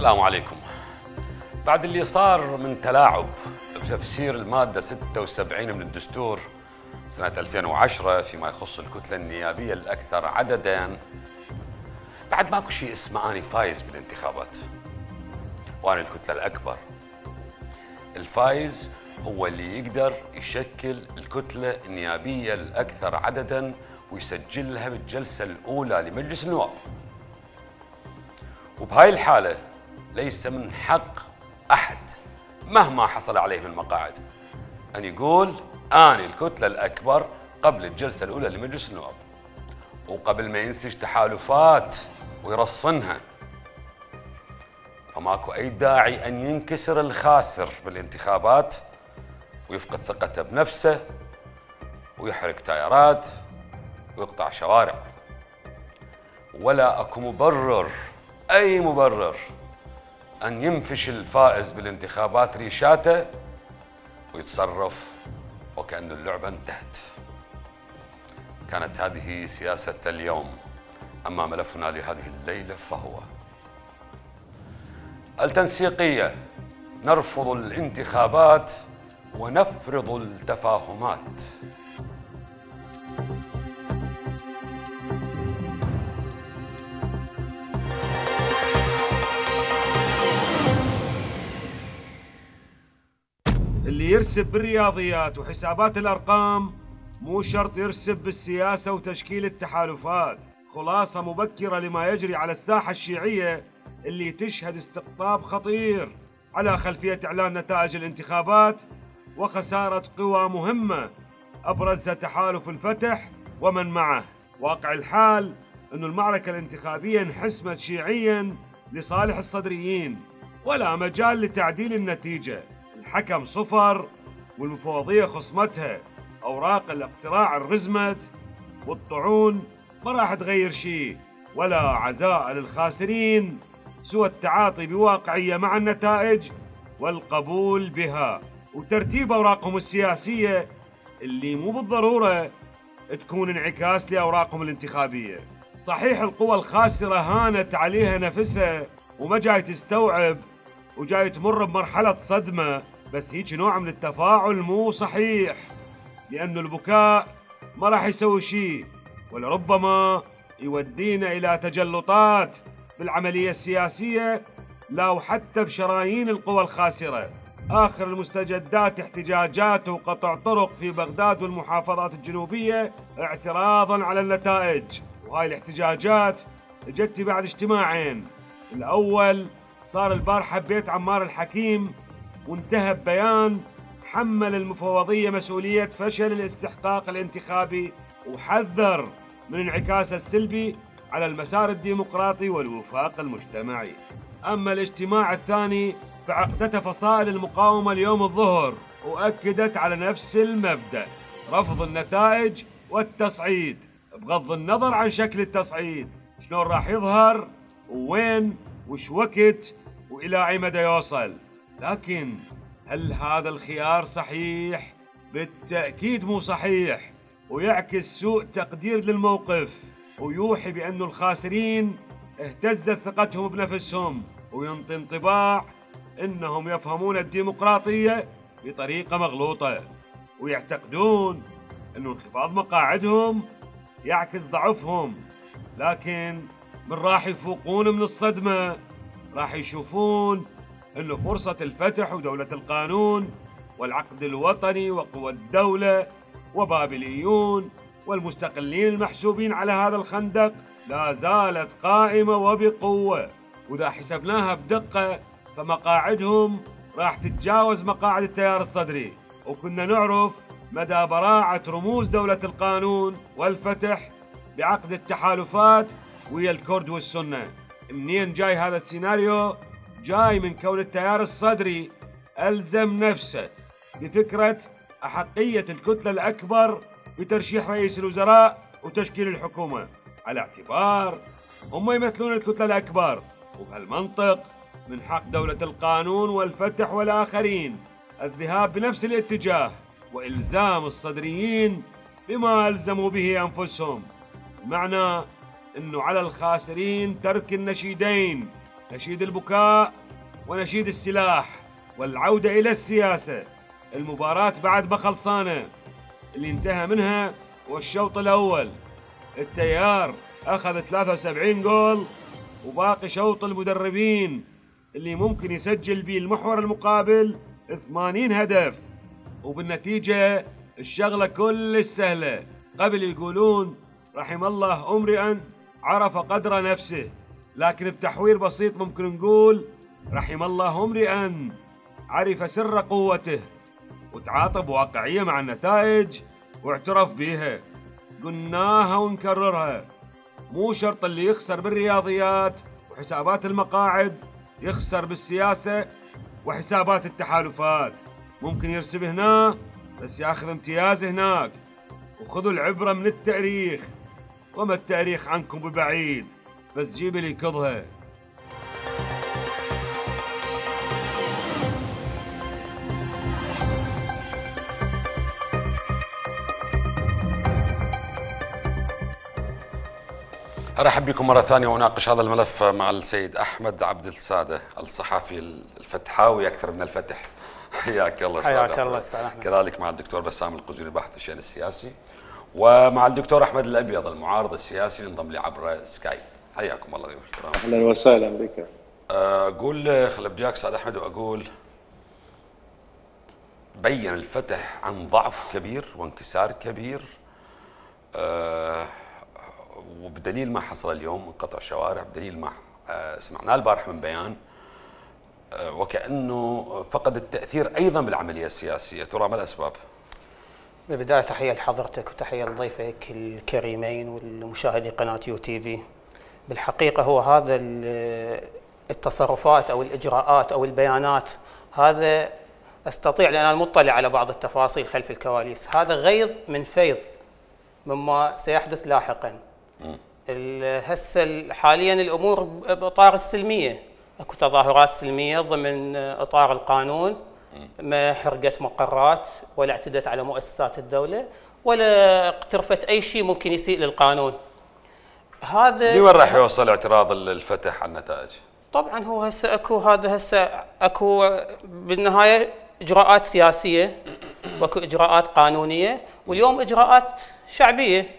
السلام عليكم. بعد اللي صار من تلاعب بتفسير المادة 76 من الدستور سنة 2010 فيما يخص الكتلة النيابية الأكثر عدداً بعد ماكو شيء اسمه أني فايز بالانتخابات. وأنا الكتلة الأكبر. الفايز هو اللي يقدر يشكل الكتلة النيابية الأكثر عدداً ويسجلها بالجلسة الأولى لمجلس النواب. وبهاي الحالة ليس من حق أحد مهما حصل عليه من مقاعد. أن يقول أنا الكتلة الأكبر قبل الجلسة الأولى لمجلس النواب. وقبل ما ينسج تحالفات ويرصنها. فماكو أي داعي أن ينكسر الخاسر بالانتخابات ويفقد ثقته بنفسه ويحرق تايرات ويقطع شوارع. ولا أكو مبرر أي مبرر أن ينفش الفائز بالانتخابات ريشاته ويتصرف وكأن اللعبة انتهت. كانت هذه سياسة اليوم. أما ملفنا لهذه الليلة فهو. التنسيقية نرفض الانتخابات ونفرض التفاهمات. يرسب بالرياضيات وحسابات الأرقام مو شرط يرسب بالسياسة وتشكيل التحالفات. خلاصة مبكرة لما يجري على الساحة الشيعية اللي تشهد استقطاب خطير على خلفية إعلان نتائج الانتخابات وخسارة قوى مهمة أبرزها تحالف الفتح ومن معه. واقع الحال أن المعركة الانتخابية انحسمت شيعيا لصالح الصدريين ولا مجال لتعديل النتيجة. الحكم صفر والمفوضية خصمتها. أوراق الاقتراع الرزمت والطعون ما راح تغير شيء. ولا عزاء للخاسرين. سوى التعاطي بواقعية مع النتائج والقبول بها. وترتيب أوراقهم السياسية اللي مو بالضرورة تكون انعكاس لأوراقهم الانتخابية. صحيح القوى الخاسرة هانت عليها نفسها وما جاي تستوعب وجاي تمر بمرحلة صدمة بس هيك نوع من التفاعل مو صحيح لأنه البكاء ما راح يسوي شيء ولربما يودينا إلى تجلطات بالعملية السياسية لا وحتى بشرايين القوى الخاسرة. آخر المستجدات احتجاجات وقطع طرق في بغداد والمحافظات الجنوبية اعتراضا على النتائج. وهاي الاحتجاجات اجت بعد اجتماعين. الأول صار البارحة ببيت عمار الحكيم وانتهى ببيان حمل المفوضية مسؤولية فشل الاستحقاق الانتخابي وحذر من انعكاسه السلبي على المسار الديمقراطي والوفاق المجتمعي. أما الاجتماع الثاني فعقدته فصائل المقاومة اليوم الظهر وأكدت على نفس المبدأ رفض النتائج والتصعيد. بغض النظر عن شكل التصعيد شلون راح يظهر ووين وش وقت وإلى أي مدى يوصل. لكن هل هذا الخيار صحيح؟ بالتأكيد مو صحيح. ويعكس سوء تقدير للموقف ويوحي بأن الخاسرين اهتزت ثقتهم بنفسهم وينطي انطباع إنهم يفهمون الديمقراطية بطريقة مغلوطة. ويعتقدون أن انخفاض مقاعدهم يعكس ضعفهم لكن من راح يفوقون من الصدمة. راح يشوفون انه فرصة الفتح ودوله القانون والعقد الوطني وقوى الدولة وبابليون والمستقلين المحسوبين على هذا الخندق لا زالت قائمة وبقوة. وإذا حسبناها بدقة فمقاعدهم راح تتجاوز مقاعد التيار الصدري. وكنا نعرف مدى براعة رموز دولة القانون والفتح بعقد التحالفات ويا الكرد والسنة. منين جاي هذا السيناريو؟ جاي من كون التيار الصدري ألزم نفسه بفكرة أحقية الكتلة الأكبر بترشيح رئيس الوزراء وتشكيل الحكومة. على اعتبار هم يمثلون الكتلة الأكبر وبهالمنطق من حق دولة القانون والفتح والآخرين الذهاب بنفس الاتجاه وإلزام الصدريين بما ألزموا به أنفسهم. بمعنى أنه على الخاسرين ترك النشيدين. نشيد البكاء ونشيد السلاح والعودة إلى السياسة. المباراة بعد ما خلصانة. اللي انتهى منها هو الشوط الأول. التيار أخذ 73 جول وباقي شوط المدربين. اللي ممكن يسجل بيه المحور المقابل 80 هدف. وبالنتيجة الشغلة كل سهلة قبل يقولون رحم الله امرئا عرف قدر نفسه. لكن بتحوير بسيط ممكن نقول رحم الله امرئا عرف سر قوته وتعاطى بواقعية مع النتائج واعترف بيها. قلناها ونكررها. مو شرط اللي يخسر بالرياضيات وحسابات المقاعد يخسر بالسياسة وحسابات التحالفات. ممكن يرسب هنا بس ياخذ امتياز هناك. وخذوا العبرة من التاريخ. وما التاريخ عنكم ببعيد؟ بس جيب لي كضها أرحب بكم مرة ثانية وأناقش هذا الملف مع السيد أحمد عبد السادة الصحفي الفتحاوي أكثر من الفتح حياك الله أستاذ حياك. الله أحمد. كذلك مع الدكتور بسام القزوري باحث الشأن السياسي ومع الدكتور أحمد الأبيض المعارض السياسي ينضم لي عبر سكاي حياكم الله ضيوف الكرام أهلا وسهلا بك. أقول خل ابدي أستاذ أحمد وأقول بين الفتح عن ضعف كبير وانكسار كبير أه وبدليل ما حصل اليوم من قطع شوارع بدليل ما أه سمعناه البارح من بيان أه وكأنه فقد التأثير أيضا بالعملية السياسية. ترى ما الأسباب؟ بالبداية تحية لحضرتك وتحية لضيفك الكريمين والمشاهدي قناة UTV. بالحقيقة هو هذا ال- التصرفات أو الإجراءات أو البيانات هذا أستطيع لأن أنا مطلع على بعض التفاصيل خلف الكواليس. هذا غيض من فيض مما سيحدث لاحقا. هسه ال- حاليا الأمور ب- بإطار السلمية. أكو تظاهرات سلمية ضمن إطار القانون ما حرقت مقرات ولا اعتدت على مؤسسات الدولة ولا اقترفت أي شيء ممكن يسيء للقانون. هذا لوين راح يوصل اعتراض الفتح على النتائج؟ طبعا هو هسه أكو هذا هسه أكو بالنهاية إجراءات سياسية وأكو إجراءات قانونية واليوم إجراءات شعبية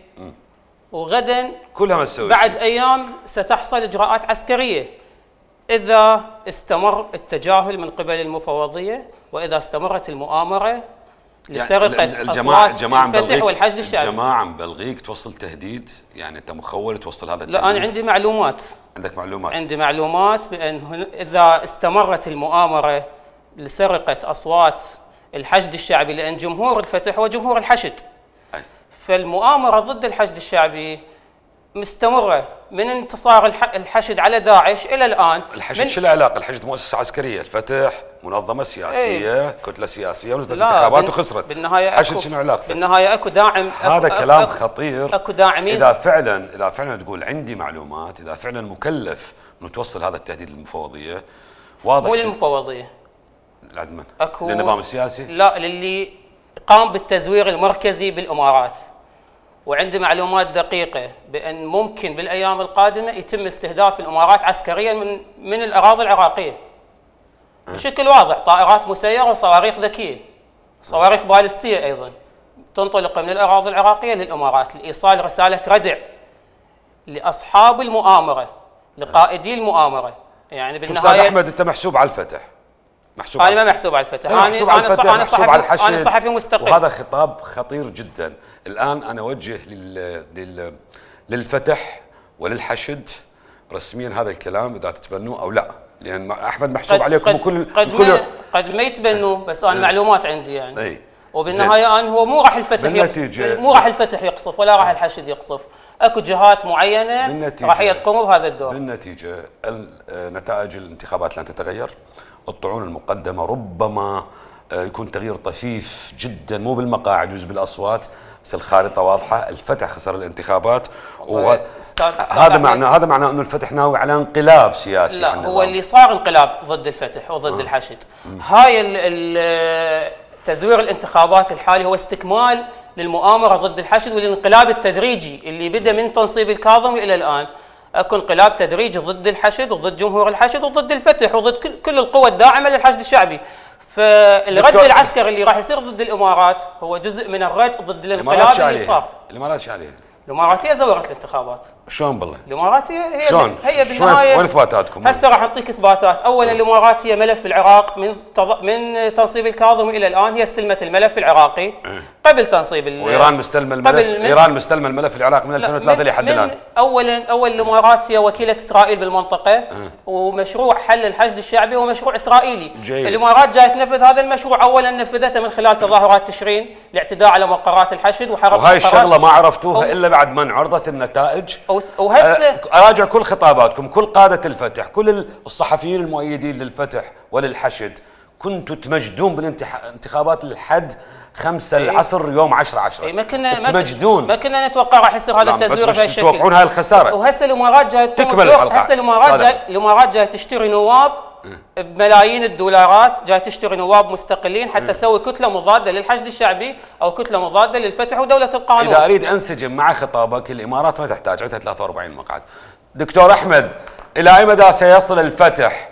وغدا كلها تسوي بعد. أيام ستحصل إجراءات عسكرية إذا استمر التجاهل من قبل المفوضية وإذا استمرت المؤامرة لسرقه يعني الجماعه اصوات الجماعه الفتح مبلغيك والحشد الشعبي. الجماعة مبلغيك توصل تهديد يعني أنت مخول توصل هذا لا التهديد؟ أنا عندي معلومات. عندك معلومات؟ عندي معلومات بأن هن- إذا استمرت المؤامرة لسرقة أصوات الحشد الشعبي لأن جمهور الفتح هو جمهور الحشد. أي. فالمؤامرة ضد الحشد الشعبي مستمرة من انتصار الح- الحشد على داعش إلى الآن الحشد شو العلاقة؟ الحشد مؤسسة عسكرية، الفتح منظمة سياسية، كتلة سياسية ونزلت انتخابات وخسرت بالنهاية الحشد شنو علاقته؟ بالنهاية أكو داعم هذا أكو- كلام أكو- خطير أكو داعمين إذا فعلا إذا فعلا تقول عندي معلومات، إذا فعلا مكلف انه توصل هذا التهديد للمفوضية واضح مو؟ أكو للنظام السياسي؟ لا للي قام بالتزوير المركزي بالإمارات وعندي معلومات دقيقة بأن ممكن بالأيام القادمة يتم استهداف الإمارات عسكريا من من الأراضي العراقية. بشكل واضح طائرات مسيرة وصواريخ ذكية صواريخ بالستية أيضا تنطلق من الأراضي العراقية للإمارات لإيصال رسالة ردع لأصحاب المؤامرة لقائدي المؤامرة. يعني أستاذ بالنهاية أحمد أنت محسوب على الفتح. محسوب أنا ما محسوب على الفتح. أنا أنا محسوب على أنا الفتح صح- أنا على صحفي أنا صحفي مستقل. وهذا خطاب خطير جدا. الآن أنا أوجه لل... لل... للفتح وللحشد رسميا هذا الكلام إذا تتبنوه أو لا. لأن أحمد محسوب عليكم وكل قد وكل ما قد ما يتبنوا بس أنا معلومات عندي يعني. اي وبالنهاية أنا هو مو راح الفتح يقصف مو راح الفتح يقصف ولا راح الحشد يقصف. أكو جهات معينة بالنتيجة راح يقوموا بهذا الدور. بالنتيجة ال- آه، نتائج الانتخابات لن تتغير. الطعون المقدمة ربما آه، يكون تغيير طفيف جدا مو بالمقاعد يجوز بالأصوات. بس الخارطة واضحة الفتح خسر الانتخابات وه- أستاذ- أستاذ هذا أحمد. معناه هذا معناه إنه الفتح ناوي على انقلاب سياسي لا هو. اللي صار انقلاب ضد الفتح وضد آه. الحشد هاي ال- ال- تزوير الانتخابات الحالي هو استكمال للمؤامرة ضد الحشد والانقلاب التدريجي اللي بدأ من تنصيب الكاظمي إلى الآن أكو انقلاب تدريجي ضد الحشد وضد جمهور الحشد وضد الفتح وضد كل, كل القوى الداعمة للحشد الشعبي فالرد دكتور- العسكري اللي راح يصير ضد الإمارات هو جزء من الرد ضد الانقلاب اللي صار؟ الإمارات شو عليها؟ الإمارات هي زورت الانتخابات شلون بالله؟ الامارات هي هي شلون؟ هي بالنهاية وين إثباتاتكم؟ هسه راح أعطيك إثباتات، أولا الامارات هي ملف العراق من تض... من تنصيب الكاظم إلى الآن هي استلمت الملف العراقي. قبل تنصيب ال... وإيران مستلمة الملف قبل من- إيران مستلمة الملف العراقي من لا، 2003 من- لحد الآن. اولا اول الامارات هي وكيلة إسرائيل بالمنطقة ومشروع حل الحشد الشعبي هو مشروع إسرائيلي. جيد. الإمارات جاي تنفذ هذا المشروع. اولا نفذته من خلال تظاهرات تشرين الاعتداء على مقرات الحشد وحرق وهاي الشغلة ما عرفتوها أو- إلا بعد ما انعرضت النتائج أو- وهسه أراجع كل خطاباتكم كل قادة الفتح كل الصحفيين المؤيدين للفتح وللحشد. كنتوا تمجدون بالانتخابات للحد خمسة العصر يوم 10 10 إيه، ما كنا ما تمجدون. ما كنا نتوقع راح يصير هذا نعم، التزوير بهالشكل. تتوقعون هاي الخسارة. وهسه الإمارات جاي تكمل الحلقة. هسه الإمارات. جاي الإمارات جاي تشتري نواب بملايين الدولارات جاي تشتري نواب مستقلين حتى تسوي كتلة مضادة للحشد الشعبي أو كتلة مضادة للفتح ودولة القانون. إذا أريد أنسجم مع خطابك الإمارات ما تحتاج عندها 43 مقعد. دكتور أحمد إلى أي مدى سيصل الفتح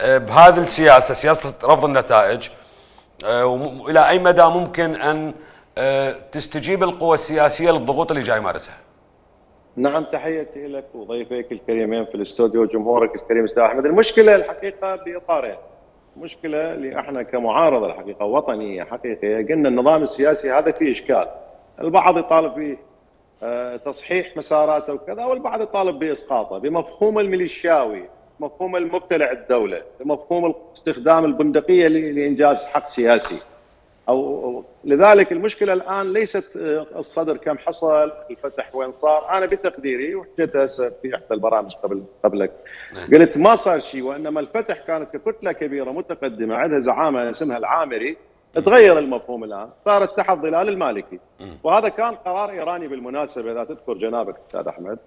آه، بهذه السياسة سياسة رفض النتائج؟ آه، والى أي مدى ممكن أن آه، تستجيب القوى السياسية للضغوط اللي جاي يمارسها؟ نعم تحياتي لك وضيفيك الكريمين في الاستوديو وجمهورك الكريم أستاذ أحمد. المشكلة الحقيقة باطارين مشكلة اللي إحنا كمعارضة الحقيقة وطنية حقيقية. قلنا النظام السياسي هذا فيه إشكال. البعض يطالب فيه آه، تصحيح مساراته وكذا والبعض يطالب باسقاطه بمفهوم الميليشياوي مفهوم المبتلع الدولة بمفهوم استخدام البندقية لإنجاز حق سياسي. أو لذلك المشكلة الآن ليست آه، الصدر كم حصل الفتح وين صار. أنا بتقديري وحكيت هسه في إحدى البرامج قبل قبلك. قلت ما صار شيء وإنما الفتح كانت ككتله كبيرة متقدمة عندها زعامة اسمها العامري تغير المفهوم الآن صارت تحت ظلال المالكي. وهذا كان قرار إيراني بالمناسبة إذا تذكر جنابك أستاذ أحمد.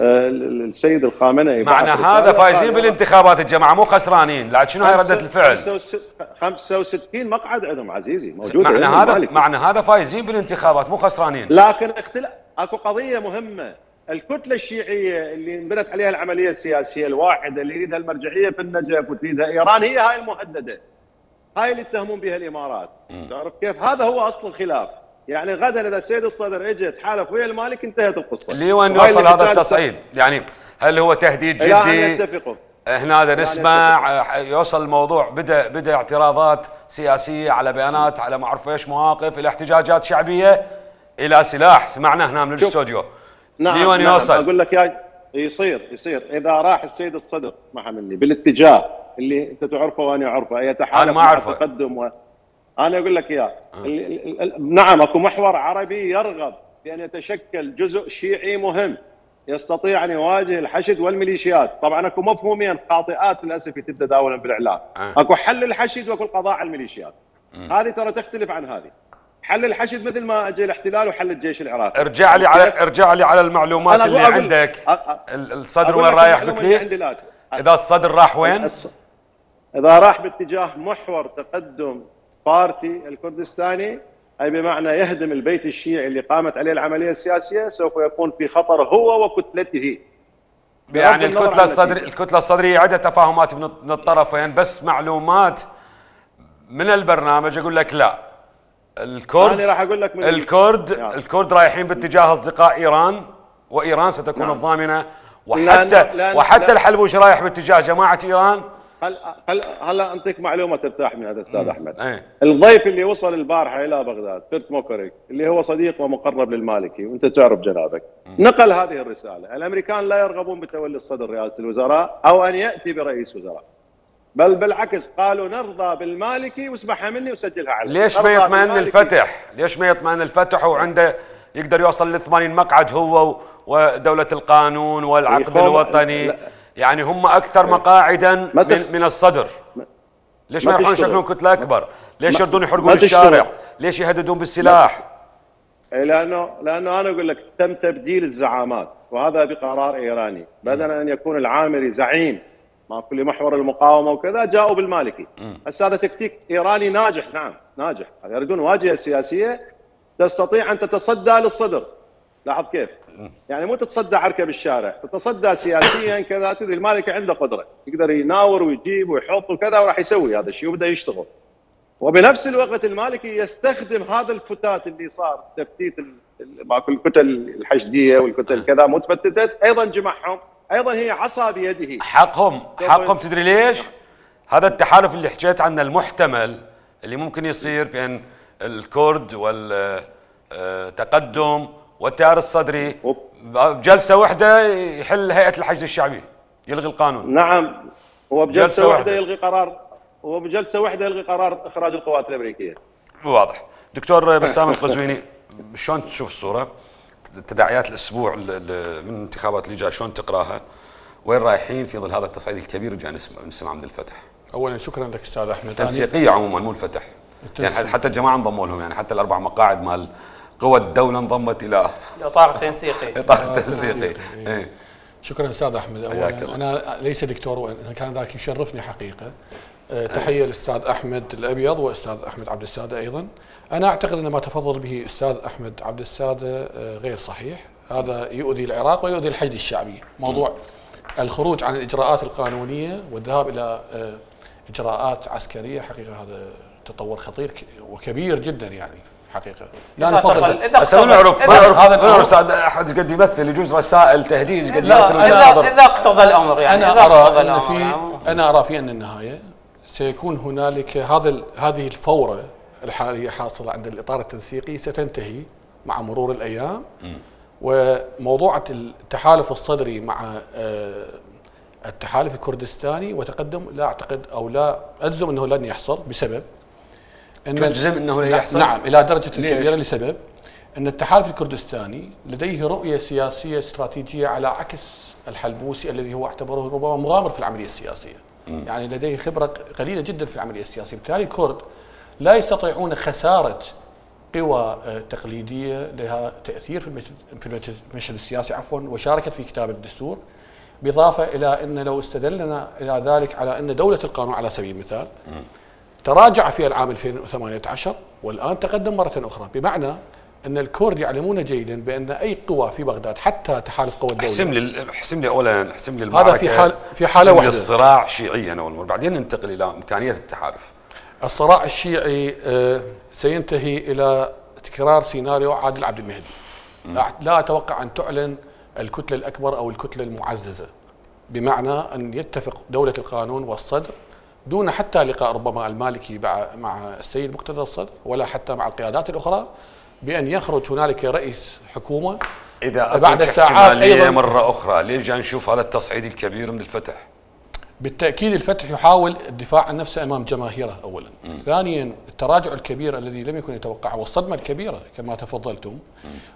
السيد الخامنئي معنى هذا فايزين بالانتخابات الجماعة مو خسرانين لا شنو هاي ردة الفعل؟ 65 مقعد عندهم عزيزي موجود معنى هذا. معنى هذا فايزين بالانتخابات مو خسرانين. لكن اختلاف اكو قضية مهمة. الكتلة الشيعية اللي انبنت عليها العملية السياسية الواحدة اللي يريدها المرجعية في النجف وتريدها إيران هي هاي المهددة. هاي اللي يتهمون بها الإمارات. تعرف كيف؟ هذا هو أصل الخلاف. يعني غدا إذا السيد الصدر اجى تحالف ويا المالك انتهت القصة. اللي وين يوصل هذا التصعيد. يعني هل هو تهديد جدي؟ يتفقوا. هنا هذا نسمع آه، يوصل الموضوع بدا بدأ اعتراضات سياسية على بيانات على ما أعرف إيش مواقف إلى احتجاجات شعبية إلى سلاح. سمعنا هنا من الاستوديو. نعم لوين نعم. يوصل. أقول لك يا يصير يصير. إذا راح السيد الصدر اسمح مني بالاتجاه اللي أنت تعرفه وأنا أعرفه يتحالف ما مع. التقدم و... أنا أقول لك إياه ال- نعم أكو محور عربي يرغب بأن يتشكل جزء شيعي مهم يستطيع أن يواجه الحشد والميليشيات، طبعا أكو مفهومين خاطئات للأسف يتم تداولهم بالإعلام، أه. أكو حل الحشد وأكو القضاء على الميليشيات. هذه ترى تختلف عن هذه. حل الحشد مثل ما اجى الاحتلال وحل الجيش العراقي. ارجع لي على ارجع لي على المعلومات اللي أقول- عندك الصدر وين رايح قلت لي. إذا الصدر راح وين إذا راح باتجاه محور تقدم بارتي الكردستاني أي بمعنى يهدم البيت الشيعي اللي قامت عليه العملية السياسية سوف يكون في خطر هو وكتلته يعني بغض النظر الكتلة عن الصدر النتيجة. الكتلة الصدرية عدة تفاهمات من الطرفين بس معلومات من البرنامج أقول لك لا الكرد راح أقول لك من- الكرد يعني. الكرد رايحين باتجاه أصدقاء إيران وإيران ستكون نعم. الضامنة لأن- وحتى لأن- وحتى لأن- الحلبوش رايح باتجاه جماعة ايران هل هل هلا اعطيك معلومة ترتاح من هذا أستاذ أحمد. إيه. الضيف اللي وصل البارحة إلى بغداد كرت موكريك اللي هو صديق ومقرب للمالكي وأنت تعرف جنابك. نقل هذه الرسالة. الأمريكان لا يرغبون بتولي الصدر رئاسة الوزراء أو أن يأتي برئيس وزراء. بل بالعكس قالوا نرضى بالمالكي واسمعها مني وسجلها علي ليش ما يطمئن. الفتح؟ ليش ما يطمئن الفتح وعنده يقدر يوصل ل 80 مقعد هو و- ودولة القانون والعقد الوطني؟ لا. يعني هم أكثر مقاعدا ما تخ- من, من الصدر ليش ما ما يروحون. يشكلون كتلة أكبر؟ ليش ما- يردون ما يحرقون. الشارع؟ ليش يهددون بالسلاح؟ إيه، لأنه لأنه أنا أقول لك تم تبديل الزعامات وهذا بقرار إيراني بدلا أن يكون العامري زعيم مع كل محور المقاومة وكذا جاءوا بالمالكي هسه هذا تكتيك إيراني ناجح نعم ناجح يريدون واجهة سياسية تستطيع أن تتصدى للصدر لاحظ كيف؟ يعني مو تتصدى عركه بالشارع تتصدى سياسيا كذا تدري المالكي عنده قدرة يقدر يناور ويجيب ويحط وكذا وراح يسوي هذا الشيء وبدأ يشتغل. وبنفس الوقت المالكي يستخدم هذا الفتات اللي صار تفتيت ماكو الكتل الحشدية والكتل كذا متفتتت أيضا جمعهم أيضا هي عصا بيده. حقهم حقهم تدري ليش؟ هذا التحالف اللي حكيت عنه المحتمل اللي ممكن يصير بين الكرد والتقدم والتيار الصدري بجلسة واحدة يحل هيئة الحشد الشعبي يلغي القانون. نعم. هو بجلسة واحدة. واحدة. يلغي قرار. هو بجلسة واحدة يلغي قرار إخراج القوات الأمريكية. واضح. دكتور بسام القزويني شلون تشوف الصورة؟ تداعيات الأسبوع ال- ال- من الانتخابات اللي جاية شلون تقراها؟ وين رايحين في ظل هذا التصعيد الكبير اللي جاي نسمع نسمع من الفتح؟ اولا شكرا لك أستاذ أحمد. تنسيقية عموما مو الفتح. يعني. حتى الجماعة انضموا لهم يعني حتى الأربع مقاعد مال قوى الدولة انضمت إلى الاطار التنسيقي إطار آه، التنسيقي تنسيقي، إيه. إيه. شكرا أستاذ أحمد. اولا. أنا ليس دكتور وإن كان ذاك يشرفني حقيقة. أه، تحية للاستاذ أحمد الأبيض وأستاذ أحمد عبد السادة أيضا. أنا أعتقد أن ما تفضل به أستاذ أحمد عبد السادة أه، غير صحيح. هذا يؤذي العراق ويؤذي الحشد الشعبي. موضوع الخروج عن الإجراءات القانونية والذهاب إلى إجراءات عسكرية حقيقة هذا تطور خطير وكبير جدا يعني. حقيقة لا اقتضى- إذا بس ما اقتضى- نعرف ما نعرف هذا ما. أستاذ أحد قد يمثل يجوز رسائل تهديد قد لا، يمثل اذا. إذا اقتضى الأمر يعني أنا إذا اقتضى ارى أن الأمر في يعني. أنا أرى في أن النهاية سيكون هنالك هذا هذه الفورة الحالية حاصلة عند الإطار التنسيقي ستنتهي مع مرور الأيام وموضوع التحالف الصدري مع آه، التحالف الكردستاني وتقدم لا أعتقد أو لا اجزم أنه لن يحصل بسبب إن تجزم لن لا- يحصل؟ نعم إلى درجة؟ كبيرة لسبب إن التحالف الكردستاني لديه رؤية سياسية استراتيجية على عكس الحلبوسي الذي هو اعتبره ربما مغامر في العملية السياسية. يعني لديه خبرة قليلة جدا في العملية السياسية، بالتالي الكرد لا يستطيعون خسارة قوى آه، تقليدية لها تأثير في المشهد السياسي عفوا وشاركت في كتابه الدستور بالاضافه إلى إن لو استدلنا إلى ذلك على إن دولة القانون على سبيل المثال تراجع في العام 2018 والآن تقدم مرة أخرى بمعنى أن الكرد يعلمون جيدا بأن أي قوى في بغداد حتى تحالف قوى الدولة. احسم لي احسم لي اولا احسم لي المعركه في حال- في حالة واحدة. الصراع شيعيا أول مرة بعدين ننتقل إلى امكانيه التحالف. الصراع الشيعي آه، سينتهي إلى تكرار سيناريو عادل عبد المهدي. لا, لا أتوقع أن تعلن الكتلة الأكبر أو الكتلة المعززة بمعنى أن يتفق دولة القانون والصدر دون حتى لقاء ربما المالكي مع مع السيد مقتدى الصدر ولا حتى مع القيادات الأخرى بأن يخرج هنالك رئيس حكومة إذا بعد ساعات أيضاً- مرة أخرى ليش نشوف هذا التصعيد الكبير من الفتح؟ بالتأكيد الفتح يحاول الدفاع عن نفسه أمام جماهيره اولا. ثانيا التراجع الكبير الذي لم يكن يتوقعه والصدمة الكبيرة كما تفضلتم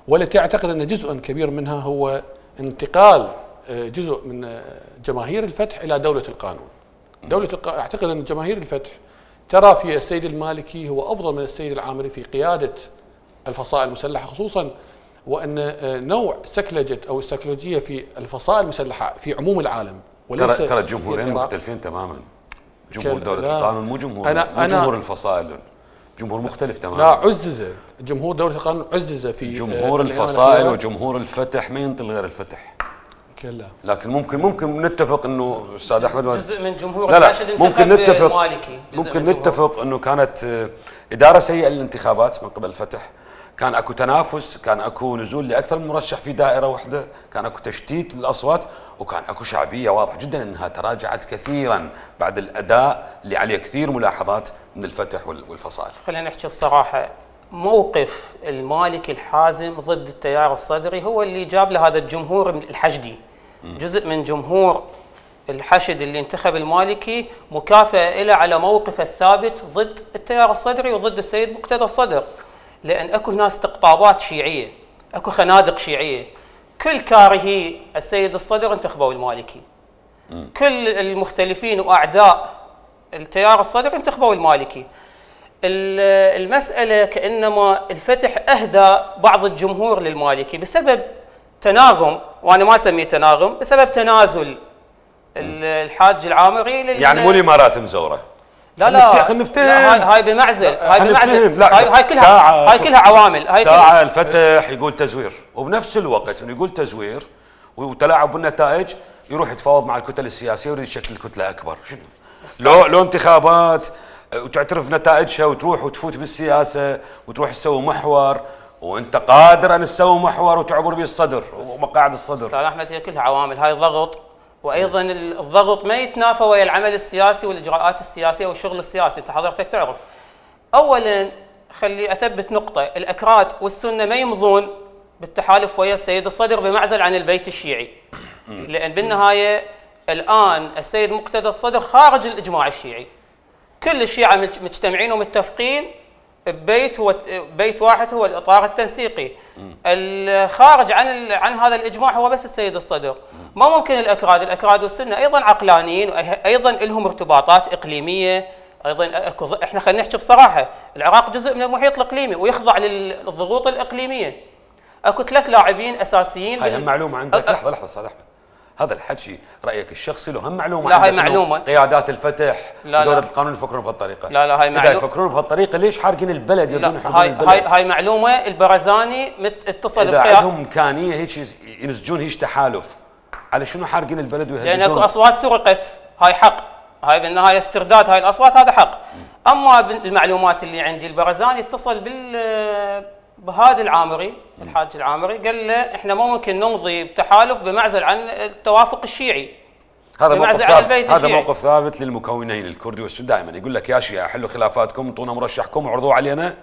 والتي أعتقد أن جزءا كبير منها هو انتقال آه، جزء من آه، جماهير الفتح إلى دولة القانون. دولة الق... أعتقد أن جماهير الفتح ترى في السيد المالكي هو أفضل من السيد العامري في قيادة الفصائل المسلحة خصوصا وأن آه، نوع سكلجة أو السكلوجيه في الفصائل المسلحة في عموم العالم ترى وليس ترى في الجمهورين. مختلفين تماما جمهور لا. القانون مو جمهور أنا- مو أنا- جمهور الفصائل جمهور مختلف لا تماما عزز جمهور دولة القانون عزز في جمهور آه، الأيام الفصائل. وجمهور الفتح ما ينطل غير الفتح كلا. لكن ممكن ممكن نتفق إنه أستاذ أحمد جزء من جمهور لا لا ممكن نتفق مالكي ممكن. نتفق إنه كانت آه، إدارة سيئة للانتخابات من قبل الفتح. كان أكو تنافس كان أكو نزول لأكثر من مرشح في دائرة واحدة كان أكو تشتيت للأصوات وكان أكو شعبية واضحة جدا إنها تراجعت كثيرا بعد الأداء اللي عليه كثير ملاحظات من الفتح وال- والفصائل. خلينا نحكي بصراحة موقف المالكي الحازم ضد التيار الصدري هو اللي جاب له هذا الجمهور الحشدي. جزء من جمهور الحشد اللي انتخب المالكي مكافأة له على موقفه الثابت ضد التيار الصدري وضد السيد مقتدى الصدر. لأن أكو هنا استقطابات شيعية أكو خنادق شيعية. كل كارهي السيد الصدر انتخبوا المالكي. كل المختلفين وأعداء التيار الصدري انتخبوا المالكي. ال- المسألة كأنما الفتح أهدى بعض الجمهور للمالكي بسبب تناغم وأنا ما أسميه تناغم بسبب تنازل ال- الحاج العامري لل- يعني مو الامارات مزوره لا لا. خلينا نفتهم. هاي هاي بمعزل هاي بمعزل. هاي هاي كلها ساعة هاي كلها عوامل. هاي ساعة كلها الفتح يقول تزوير. وبنفس الوقت إنه يقول تزوير وتلاعب بالنتائج يروح يتفاوض مع الكتل السياسية ويريد يشكل كتلة أكبر. شنو؟ لو لو انتخابات وتعترف نتائجها وتروح وتفوت بالسياسة وتروح تسوي محور وانت قادر ان تسوي محور وتعبر به الصدر ومقاعد الصدر. أستاذ أحمد هي كلها عوامل. هاي ضغط وأيضا الضغط ما يتنافى ويا العمل السياسي والإجراءات السياسية والشغل السياسي. أنت حضرتك تعرف. اولا خلي أثبت نقطة. الأكراد والسنة ما يمضون بالتحالف ويا السيد الصدر بمعزل عن البيت الشيعي. لأن بالنهاية الآن السيد مقتدى الصدر خارج الإجماع الشيعي. كل الشيعة مج- مجتمعين ومتفقين ببيت هو بيت واحد هو الإطار التنسيقي. الخارج عن عن هذا الإجماع هو بس السيد الصدر. ما ممكن الأكراد. الأكراد والسنة أيضا عقلانيين أيضا لهم ارتباطات إقليمية. أيضا اكو ض- إحنا خلينا نحكي بصراحة العراق جزء من المحيط الإقليمي ويخضع للضغوط الإقليمية. أكو ثلاث لاعبين أساسيين هاي بال- هم معلومة عندك. أ- لحظة لحظة أستاذ احمد هذا الحكي رأيك الشخصي؟ له هم معلومة لا، هاي معلومة. قيادات الفتح لا، دولة لا. القانون يفكرون بهالطريقة. لا، لا، هاي إذا معلوم- يفكرون بهالطريقة ليش حارقين البلد يبون هاي البلد؟ هاي هاي معلومة البرزاني مت- اتصل اذا عندهم إمكانية هيك ينسجون هيك تحالف على شنو حارقين البلد لأن أكو ويهددون أصوات سرقت. هاي حق. هاي بالنهاية استرداد هاي الأصوات هذا حق. أما بالمعلومات اللي عندي البرزاني اتصل بال بهادي العامري الحاج العامري قال له إحنا ما ممكن نمضي بتحالف بمعزل عن التوافق الشيعي. هذا موقف ثابت هذا. موقف ثابت للمكونين الكردي والسني دائما. يقول لك يا شيعة حلوا خلافاتكم انطونا مرشحكم عرضوه علينا.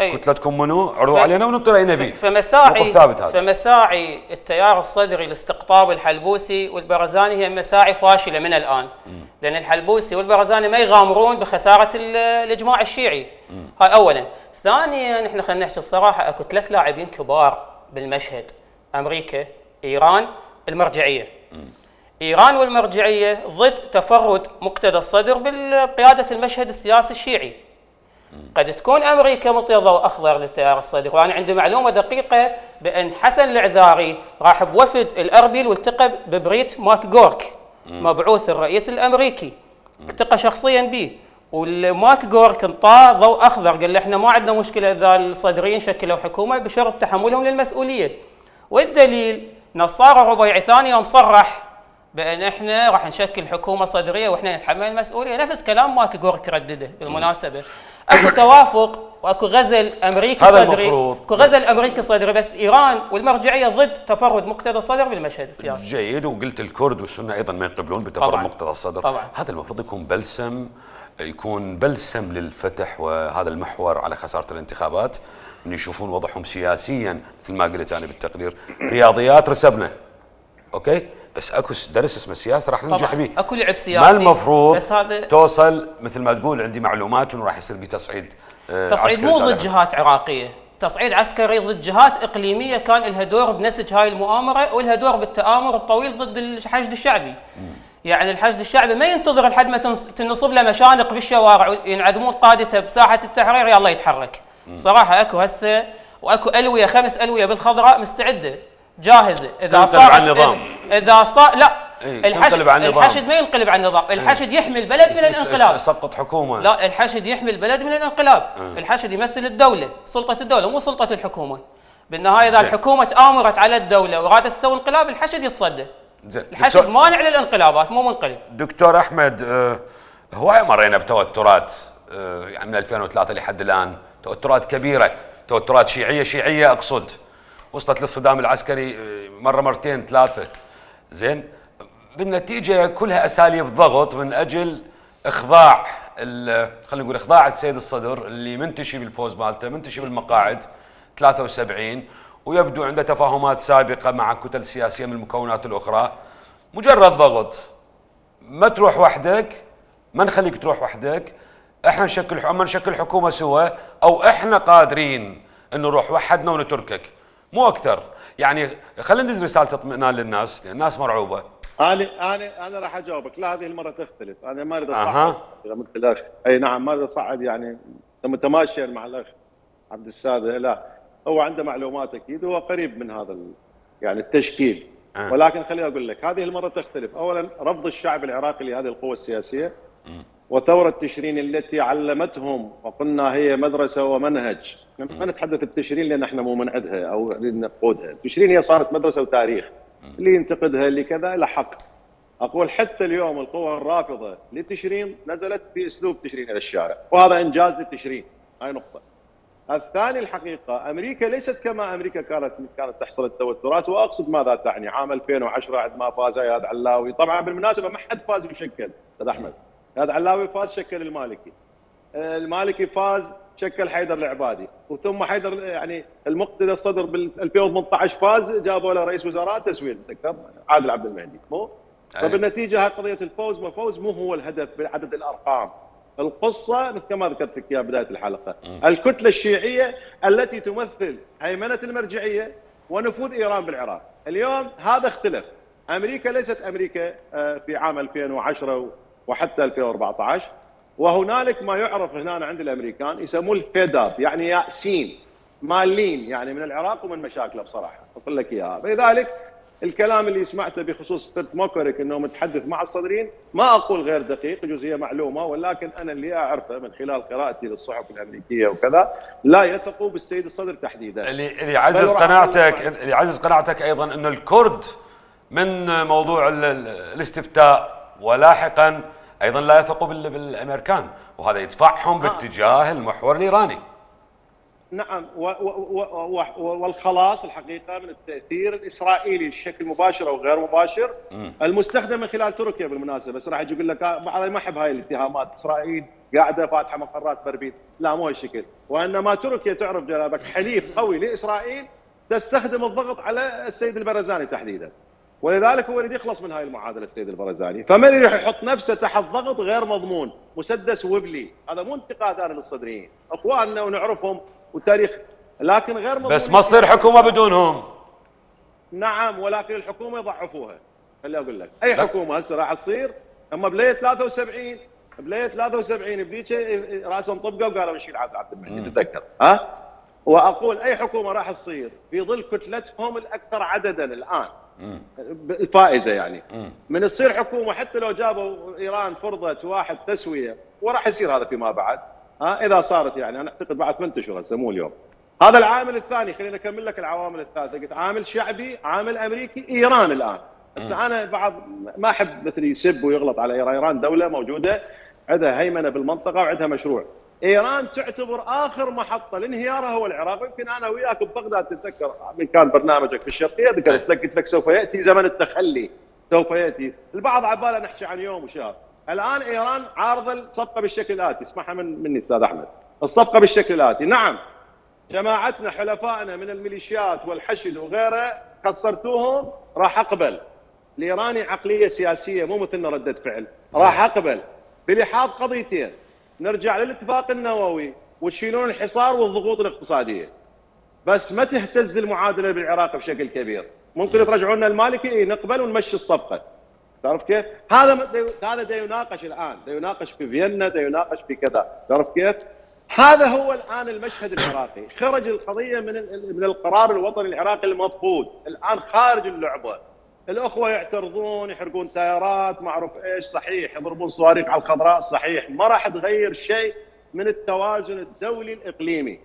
أي. كتلتكم منو؟ عرضوا ف- علينا وننطي راينا به فمساعي ثابت هذا. فمساعي التيار الصدري لاستقطاب الحلبوسي والبرزاني هي مساعي فاشلة من الآن. لأن الحلبوسي والبرزاني ما يغامرون بخسارة ال- الإجماع الشيعي. هاي اولا. ثانيا إحنا خلينا نحكي بصراحة أكو ثلاث لاعبين كبار بالمشهد. أمريكا إيران المرجعية. إيران والمرجعية ضد تفرد مقتدى الصدر بقياده المشهد السياسي الشيعي. قد تكون أمريكا منطيه ضوء اخضر للتيار الصدري وأنا عندي معلومة دقيقة بأن حسن العذاري راح بوفد لاربيل والتقى ببريت ماك جورك مبعوث الرئيس الأمريكي. التقى شخصيا به والماك جورك انطاه ضوء أخضر قال له إحنا ما عندنا مشكلة إذا الصدريين شكلوا حكومة بشرط تحملهم للمسؤولية والدليل نصار الربيعي ثاني يوم صرح بأن إحنا راح نشكل حكومة صدرية وإحنا نتحمل المسؤولية نفس كلام ماك جورك ردده بالمناسبة أكو توافق وأكو غزل أمريكي هذا صدري المفروض. أكو غزل أمريكي صدري بس إيران والمرجعية ضد تفرد مقتدى الصدر بالمشهد السياسي جيد وقلت الكرد والسنة أيضا ما يقبلون بتفرد. مقتضى الصدر طبعاً. هذا المفروض يكون بلسم يكون بلسم للفتح وهذا المحور على خسارة الانتخابات. ان يشوفون وضعهم سياسيا مثل ما قلت أنا بالتقرير رياضيات رسبنا. أوكي؟ بس أكو درس اسمه سياسة راح ننجح به أكو لعب سياسي ما المفروض بس هذا توصل مثل ما تقول عندي معلومات انه راح يصير بتصعيد آه، تصعيد عسكري مو. ضد جهات عراقية. تصعيد عسكري ضد جهات إقليمية كان لها دور بنسج هاي المؤامرة ولها دور بالتآمر الطويل ضد الحشد الشعبي. يعني الحشد الشعبي ما ينتظر لحد ما تنص- تنصب له مشانق بالشوارع وينعدمون قادته بساحة التحرير يلا يتحرك. صراحة أكو هسه وأكو ألوية خمس ألوية بالخضراء مستعدة جاهزة. إذا صار على النظام. اذا صار لا إيه، الحشد على النظام. الحشد ما ينقلب على النظام. الحشد يحمي البلد من الانقلاب. يسقط حكومة. لا الحشد يحمي البلد من الانقلاب. الحشد يمثل الدولة سلطة الدولة مو سلطة الحكومة. بالنهاية إذا زين. الحكومة تآمرت على الدولة وأرادت تسوي انقلاب الحشد يتصدى. الحشد مانع للانقلابات مو منقلب. دكتور أحمد آه، هواي مرينا بتوترات آه، يعني من 2003 لحد الآن. توترات كبيرة توترات شيعية شيعية أقصد. وصلت للصدام العسكري آه، مرة مرتين ثلاثة. زين بالنتيجة كلها أساليب ضغط من أجل إخضاع خلينا نقول إخضاع السيد الصدر اللي منتشي بالفوز مالته منتشي بالمقاعد 73 ويبدو عنده تفاهمات سابقة مع كتل سياسية من المكونات الأخرى. مجرد ضغط. ما تروح وحدك ما نخليك تروح وحدك. إحنا نشكل أما نشكل حكومة سوا أو إحنا قادرين إن نروح وحدنا ونتركك. مو أكثر. يعني خلينا ندز رسالة اطمئنان للناس لأن الناس مرعوبة. أنا أنا أنا راح أجاوبك. لا هذه المرة تختلف. أنا ما أريد اصعد. مثل الاخ أي نعم ما أريد اصعد يعني. متماشيا مع الأخ عبد الساده لا. هو عنده معلومات أكيد هو قريب من هذا ال- يعني التشكيل. أه. ولكن خليني أقول لك هذه المرة تختلف. اولا رفض الشعب العراقي لهذه القوة السياسية. وثورة تشرين التي علمتهم وقلنا هي مدرسة ومنهج. ما نتحدث بتشرين لأن إحنا مو من عندها أو نقودها تشرين هي صارت مدرسة وتاريخ. اللي ينتقدها اللي كذا له حق. أقول حتى اليوم القوى الرافضة لتشرين نزلت بأسلوب تشرين إلى الشارع. وهذا إنجاز لتشرين. هاي نقطة. الثاني الحقيقة أمريكا ليست كما أمريكا كانت كانت تحصل التوترات وأقصد ماذا تعني؟ عام 2010 عندما فاز اياد علاوي طبعا بالمناسبة ما حد فاز وشكل أستاذ أحمد. اياد علاوي فاز شكل المالكي. المالكي فاز شكل حيدر العبادي. وثم حيدر يعني المقتدى الصدر بال 2018 فاز جابوا له رئيس وزراء تسويل. تذكر؟ عادل عبد المهدي. مو؟ فبالنتيجة هاي قضية الفوز والفوز مو هو الهدف بعدد الأرقام. القصة مثل كما ذكرت لك إياها بداية الحلقة. الكتلة الشيعية التي تمثل هيمنة المرجعية ونفوذ إيران بالعراق. اليوم هذا اختلف. أمريكا ليست أمريكا آه، في عام 2010 وحتى 2014 وهنالك ما يعرف هنا عند الأمريكان يسموه الفيداب يعني ياسين مالين يعني من العراق ومن مشاكله بصراحة. أقول لك إياها. فلذلك الكلام اللي سمعته بخصوص فرت موكريك إنه متحدث مع الصدرين ما أقول غير دقيق يجوز هي معلومة ولكن أنا اللي أعرفه من خلال قراءتي للصحف الأمريكية وكذا لا يثقوا بالسيد الصدر تحديدا. اللي اللي يعزز قناعتك اللي يعزز قناعتك أيضا إنه الكرد من موضوع الاستفتاء ولاحقا أيضا لا يثقوا بالأمريكان وهذا يدفعهم آه. باتجاه المحور الإيراني. نعم و و و والخلاص الحقيقة من التأثير الإسرائيلي بشكل مباشر أو غير مباشر م. المستخدم من خلال تركيا بالمناسبة. بس راح يقول لك بعض ما أحب هاي الاتهامات. إسرائيل قاعدة فاتحة مقرات بربيل لا مو هالشكل وإنما تركيا تعرف جنابك حليف قوي لإسرائيل تستخدم الضغط على السيد البرزاني تحديدا. ولذلك هو يريد يخلص من هاي المعادلة السيد البرزاني. فما يريد يحط نفسه تحت ضغط غير مضمون؟ مسدس وبلي هذا مو انتقاد أنا للصدريين. إخواننا ونعرفهم والتاريخ لكن غير مضمون بس ما تصير حكومة بدونهم. نعم ولكن الحكومة يضعفوها. خليني أقول لك أي حكومة هسه راح تصير؟ أما بلية 73 بلية 73 بذيك رأسهم طبقة وقالوا نشيل عبد عبد المهدي تتذكر ها؟ وأقول أي حكومة راح تصير في ظل كتلتهم الأكثر عددا الآن الفائزة يعني. من تصير حكومة حتى لو جابوا إيران فرضت واحد تسوية وراح يصير هذا فيما بعد. ها؟ إذا صارت يعني أنا أعتقد بعد ثمان أشهر هسه مو اليوم. هذا العامل الثاني خلينا أكمل لك العوامل الثالثة. قلت عامل شعبي عامل أمريكي إيران الآن. بس أنا بعض ما أحب مثل يسب ويغلط على إيران. إيران دولة موجودة عندها هيمنة بالمنطقة وعندها مشروع. إيران تعتبر آخر محطة لانهيارها هو العراق. يمكن أنا وياك ببغداد تتذكر من كان برنامجك في الشرقية ذكرت لك قلت لك سوف يأتي زمن التخلي. سوف يأتي. البعض عباله نحكي عن يوم وشهر. الآن إيران عارضة الصفقة بالشكل الآتي. اسمعها من مني أستاذ أحمد. الصفقة بالشكل الآتي. نعم. جماعتنا حلفائنا من الميليشيات والحشد وغيره خسرتوهم راح أقبل. الايراني عقلية سياسية مو مثلنا ردة فعل. راح أقبل. بلحاظ قضيتين. نرجع للاتفاق النووي وتشيلون الحصار والضغوط الاقتصادية. بس ما تهتز المعادلة بالعراق بشكل كبير. ممكن ترجعون المالكي اي نقبل ونمشي الصفقة. تعرف كيف؟ هذا هذا دا يناقش الآن، دا يناقش في فيينا، دا يناقش في كذا، تعرف كيف؟ هذا هو الآن المشهد العراقي، خرج القضية من من القرار الوطني العراقي المفقود، الآن خارج اللعبة. الأخوة يعترضون يحرقون تيارات ما أعرف إيش صحيح يضربون صواريخ على الخضراء صحيح ما راح تغير شيء من التوازن الدولي الإقليمي.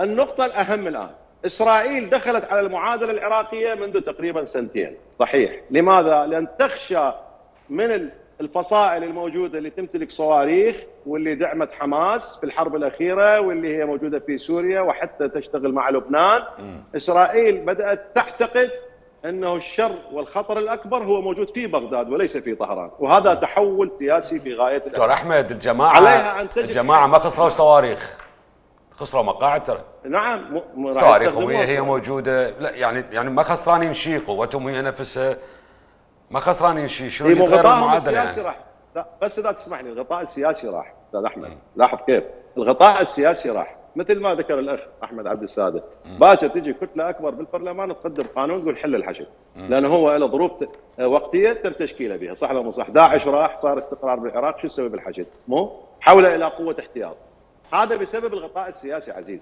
النقطة الأهم الآن إسرائيل دخلت على المعادلة العراقية منذ تقريبا سنتين. صحيح. لماذا؟ لأن تخشى من الفصائل الموجودة اللي تمتلك صواريخ واللي دعمت حماس في الحرب الأخيرة واللي هي موجودة في سوريا وحتى تشتغل مع لبنان. م. إسرائيل بدأت تعتقد أنه الشر والخطر الأكبر هو موجود في بغداد وليس في طهران. وهذا تحول سياسي في غاية دكتور أحمد الجماعه عليها أن الجماعة ما خسروا صواريخ. خسروا مقاعد ترى. نعم صواريخ وهي هي موجودة. لا يعني يعني ما خسرانين شيء قوتهم هي نفسها ما خسرانين شيء شنو اللي تغير المعادله يعني؟ راح. بس إذا تسمح لي الغطاء السياسي راح أستاذ أحمد. لاحظ كيف؟ الغطاء السياسي راح. مثل ما ذكر الأخ أحمد عبد السادة باكر تجي كتلة أكبر بالبرلمان تقدم قانون تقول حل الحشد. لأنه هو له ظروف وقتية تم تشكيله بها. صح ولا مو صح؟ داعش راح صار استقرار بالعراق. شو تسوي بالحشد؟ مو؟ حوله إلى قوة احتياط. هذا بسبب الغطاء السياسي عزيز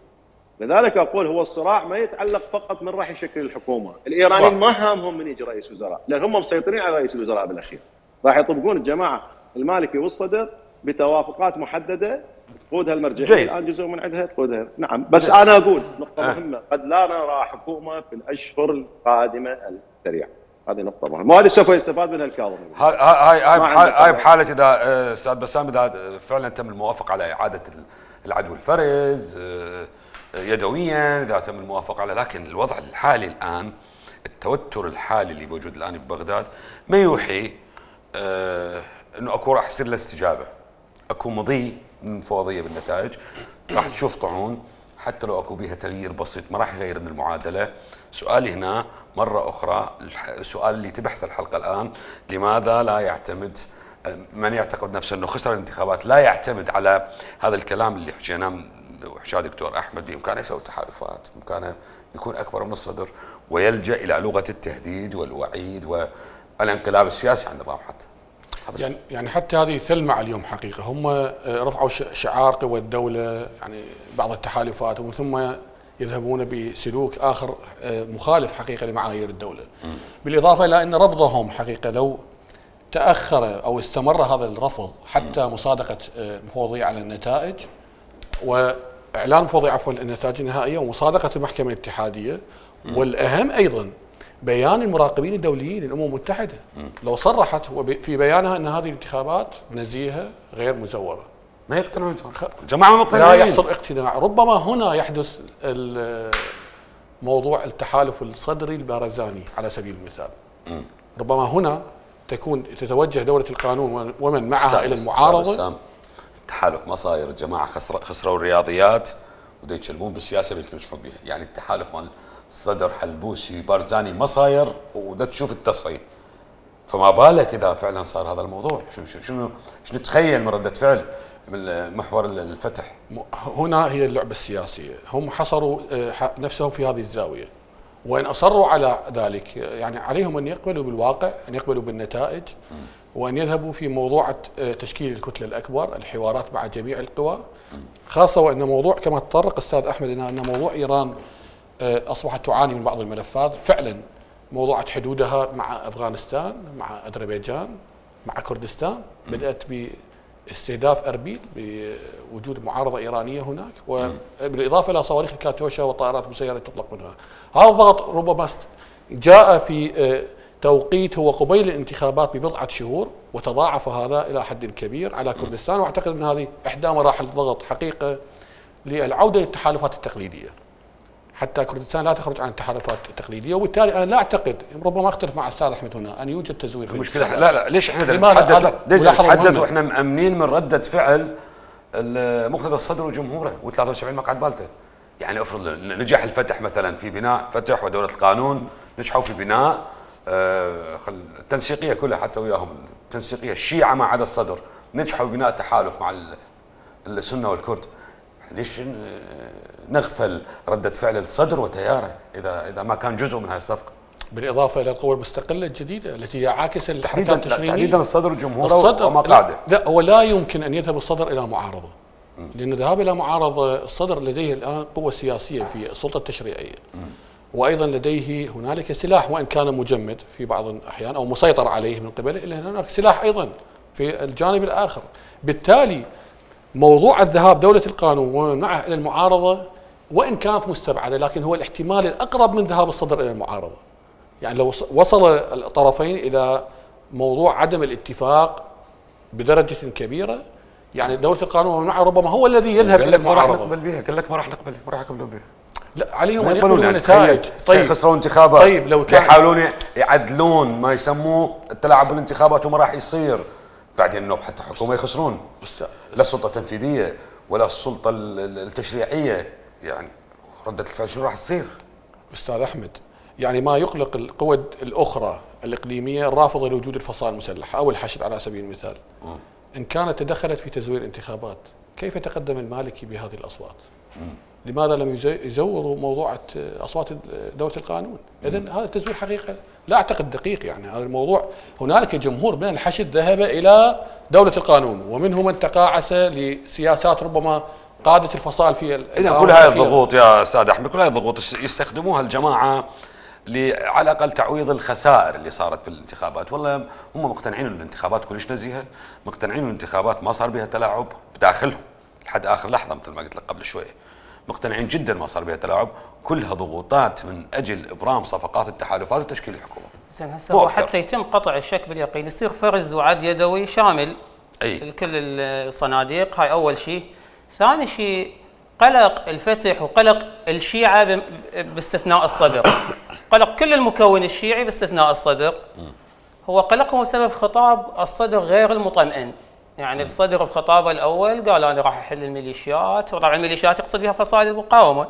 لذلك أقول هو الصراع ما يتعلق فقط من راح يشكل الحكومة، الإيرانيين ما هامهم من يجي رئيس وزراء، لأن هم مسيطرين على رئيس الوزراء بالأخير. راح يطبقون الجماعة المالكي والصدر بتوافقات محددة. تقودها المرجعيه. الآن جزء من عندها تقودها نعم بس أنا أقول نقطة مهمة. قد لا نرى حكومة في الأشهر القادمة السريعة. هذه نقطة مهمة. وهذه سوف يستفاد منها الكاظمي. هاي هاي هاي ما بحال- عندك هاي طبعاً. بحاله إذا آه، أستاذ بسام إذا فعلا تم الموافقة على إعادة ال- العدو الفرز آه، يدويا اذا تم الموافقة على لكن الوضع الحالي الآن التوتر الحالي اللي موجود الآن ببغداد ما يوحي آه، إنه أكو راح يصير له استجابة. أكو مضي من فوضية بالنتائج راح تشوف طعون. حتى لو أكو بها تغيير بسيط ما راح يغير من المعادلة. سؤالي هنا مرة أخرى السؤال اللي تبحث الحلقة الآن لماذا لا يعتمد من يعتقد نفسه أنه خسر الانتخابات لا يعتمد على هذا الكلام اللي حكيناه وحكاه دكتور أحمد بإمكانه يسوي تحالفات بإمكانه يكون أكبر من الصدر ويلجأ إلى لغة التهديد والوعيد والانقلاب السياسي عند النظام حتى. يعني يعني حتى هذه ثلمع اليوم حقيقة. هم آه، رفعوا شعار قوى الدولة يعني بعض التحالفات ومن ثم يذهبون بسلوك آخر آه، مخالف حقيقة لمعايير الدولة. بالإضافة إلى أن رفضهم حقيقة لو تأخر أو استمر هذا الرفض حتى مصادقة آه، المفوضيه على النتائج وإعلان مفوضية عفوا النتائج النهائية ومصادقة المحكمة الاتحادية والأهم أيضا بيان المراقبين الدوليين للأمم المتحدة. لو صرحت في بيانها أن هذه الانتخابات نزيهة غير مزورة. ما يقتنعون؟ جماعة ما لا مقتنعين يحصل اقتناع. ربما هنا يحدث موضوع التحالف الصدري البارزاني على سبيل المثال. ربما هنا تكون تتوجه دولة القانون ومن معها إلى المعارضة؟ التحالف ما صاير الجماعه خسر خسروا الرياضيات ودا يتكلمون بالسياسة اللي ينجحون بها يعني التحالف مال صدر حلبوسي بارزاني ما صاير ودا تشوف التصعيد. فما بالك إذا فعلا صار هذا الموضوع؟ شنو شنو شنو, تخيل من ردة فعل من محور الفتح؟ هنا هي اللعبة السياسية. هم حصروا آه، نفسهم في هذه الزاوية. وإن أصروا على ذلك يعني عليهم أن يقبلوا بالواقع أن يقبلوا بالنتائج وأن يذهبوا في موضوع تشكيل الكتلة الأكبر الحوارات مع جميع القوى. خاصة وأن موضوع كما تطرق أستاذ أحمد أن موضوع إيران آه، أصبحت تعاني من بعض الملفات. فعلا موضوع حدودها مع أفغانستان مع أذربيجان مع كردستان بدأت باستهداف أربيل بوجود معارضة إيرانية هناك وبالإضافة إلى صواريخ الكاتوشا والطائرات المسيرة اللي تطلق منها. هذا الضغط ربما جاء في آه، توقيت هو قبيل الانتخابات ببضعة شهور وتضاعف هذا إلى حد كبير على كردستان. وأعتقد أن هذه إحدى مراحل الضغط حقيقة للعودة للتحالفات التقليدية. حتى كردستان لا تخرج عن التحالفات التقليديه وبالتالي أنا لا أعتقد ربما أختلف مع الأستاذ أحمد هنا أن يوجد تزوير في المشكلة. لا لا ليش إحنا؟ نتحدث ليش نتحدث. وإحنا مأمنين من ردة فعل مقتدى الصدر وجمهوره و73 مقعد بالته يعني افرض نجح الفتح مثلا في بناء فتح ودولة القانون نجحوا في بناء آه، التنسيقية كلها حتى وياهم التنسيقية الشيعة ما عدا الصدر نجحوا ببناء تحالف مع ال- السنة والكرد ليش نغفل ردة فعل الصدر وتياره إذا إذا ما كان جزء من هذه الصفقة. بالإضافة إلى القوى المستقلة الجديدة التي هي عاكسه للحركات تحديدا التشريعية. تحديدا الصدر وجمهوره الصدر ومقاعده لا, لا هو لا يمكن أن يذهب الصدر إلى معارضة. لأن الذهاب إلى معارضة الصدر لديه الآن قوة سياسية في السلطة التشريعية. وأيضا لديه هنالك سلاح وإن كان مجمد في بعض الأحيان أو مسيطر عليه من قبله الا هناك سلاح أيضا في الجانب الآخر. بالتالي موضوع الذهاب دولة القانون ومعه إلى المعارضة وإن كانت مستبعدة لكن هو الاحتمال الأقرب من ذهاب الصدر إلى المعارضة. يعني لو وص- وصل الطرفين إلى موضوع عدم الاتفاق بدرجة كبيرة يعني دولة القانون ومنعها ربما هو الذي يذهب قال إلى لك ما راح نقبل بها قال لك ما راح نقبل ما راح يقبلون بها. لا عليهم ان يقبلون يعني النتائج تخيل طيب. خسروا انتخابات. طيب لو كان- يحاولون يعدلون ما يسموه التلاعب بالانتخابات وما راح يصير. بعدين إنه حتى حكومة يخسرون. لا السلطه التنفيذيه ولا السلطة ال- ال- التشريعية. يعني ردة الفعل شو راح تصير؟ أستاذ أحمد يعني ما يقلق القوى الأخرى الإقليمية الرافضه لوجود الفصائل المسلحة أو الحشد على سبيل المثال إن كانت تدخلت في تزوير الانتخابات كيف تقدم المالكي بهذه الأصوات؟ لماذا لم يزوروا موضوع أصوات دولة القانون؟ اذا هذا التزوير حقيقة لا أعتقد دقيق يعني هذا الموضوع هنالك جمهور من الحشد ذهب إلى دولة القانون ومنهم من تقاعس لسياسات ربما قادة الفصائل في إذا كل هاي. الضغوط يا أستاذ أحمد كل هاي الضغوط يس- يستخدموها الجماعة على الأقل تعويض الخسائر اللي صارت بالانتخابات. والله هم مقتنعين إن الانتخابات كلش نزيهة مقتنعين إن الانتخابات ما صار بها تلاعب بداخلهم لحد آخر لحظة مثل ما قلت لك قبل شوية. مقتنعين جدا ما صار بها تلاعب كلها ضغوطات من أجل إبرام صفقات التحالفات وتشكيل الحكومة. زين هسه هو حتى يتم قطع الشك باليقين يصير فرز وعد يدوي شامل أي. لكل الصناديق. هاي أول شيء. ثاني شيء قلق الفتح وقلق الشيعة باستثناء الصدر. قلق كل المكون الشيعي باستثناء الصدر. هو قلقهم بسبب خطاب الصدر غير المطمئن. يعني الصدر بخطابه الأول قال أنا راح أحل الميليشيات وطبعا الميليشيات يقصد بها فصائل المقاومة.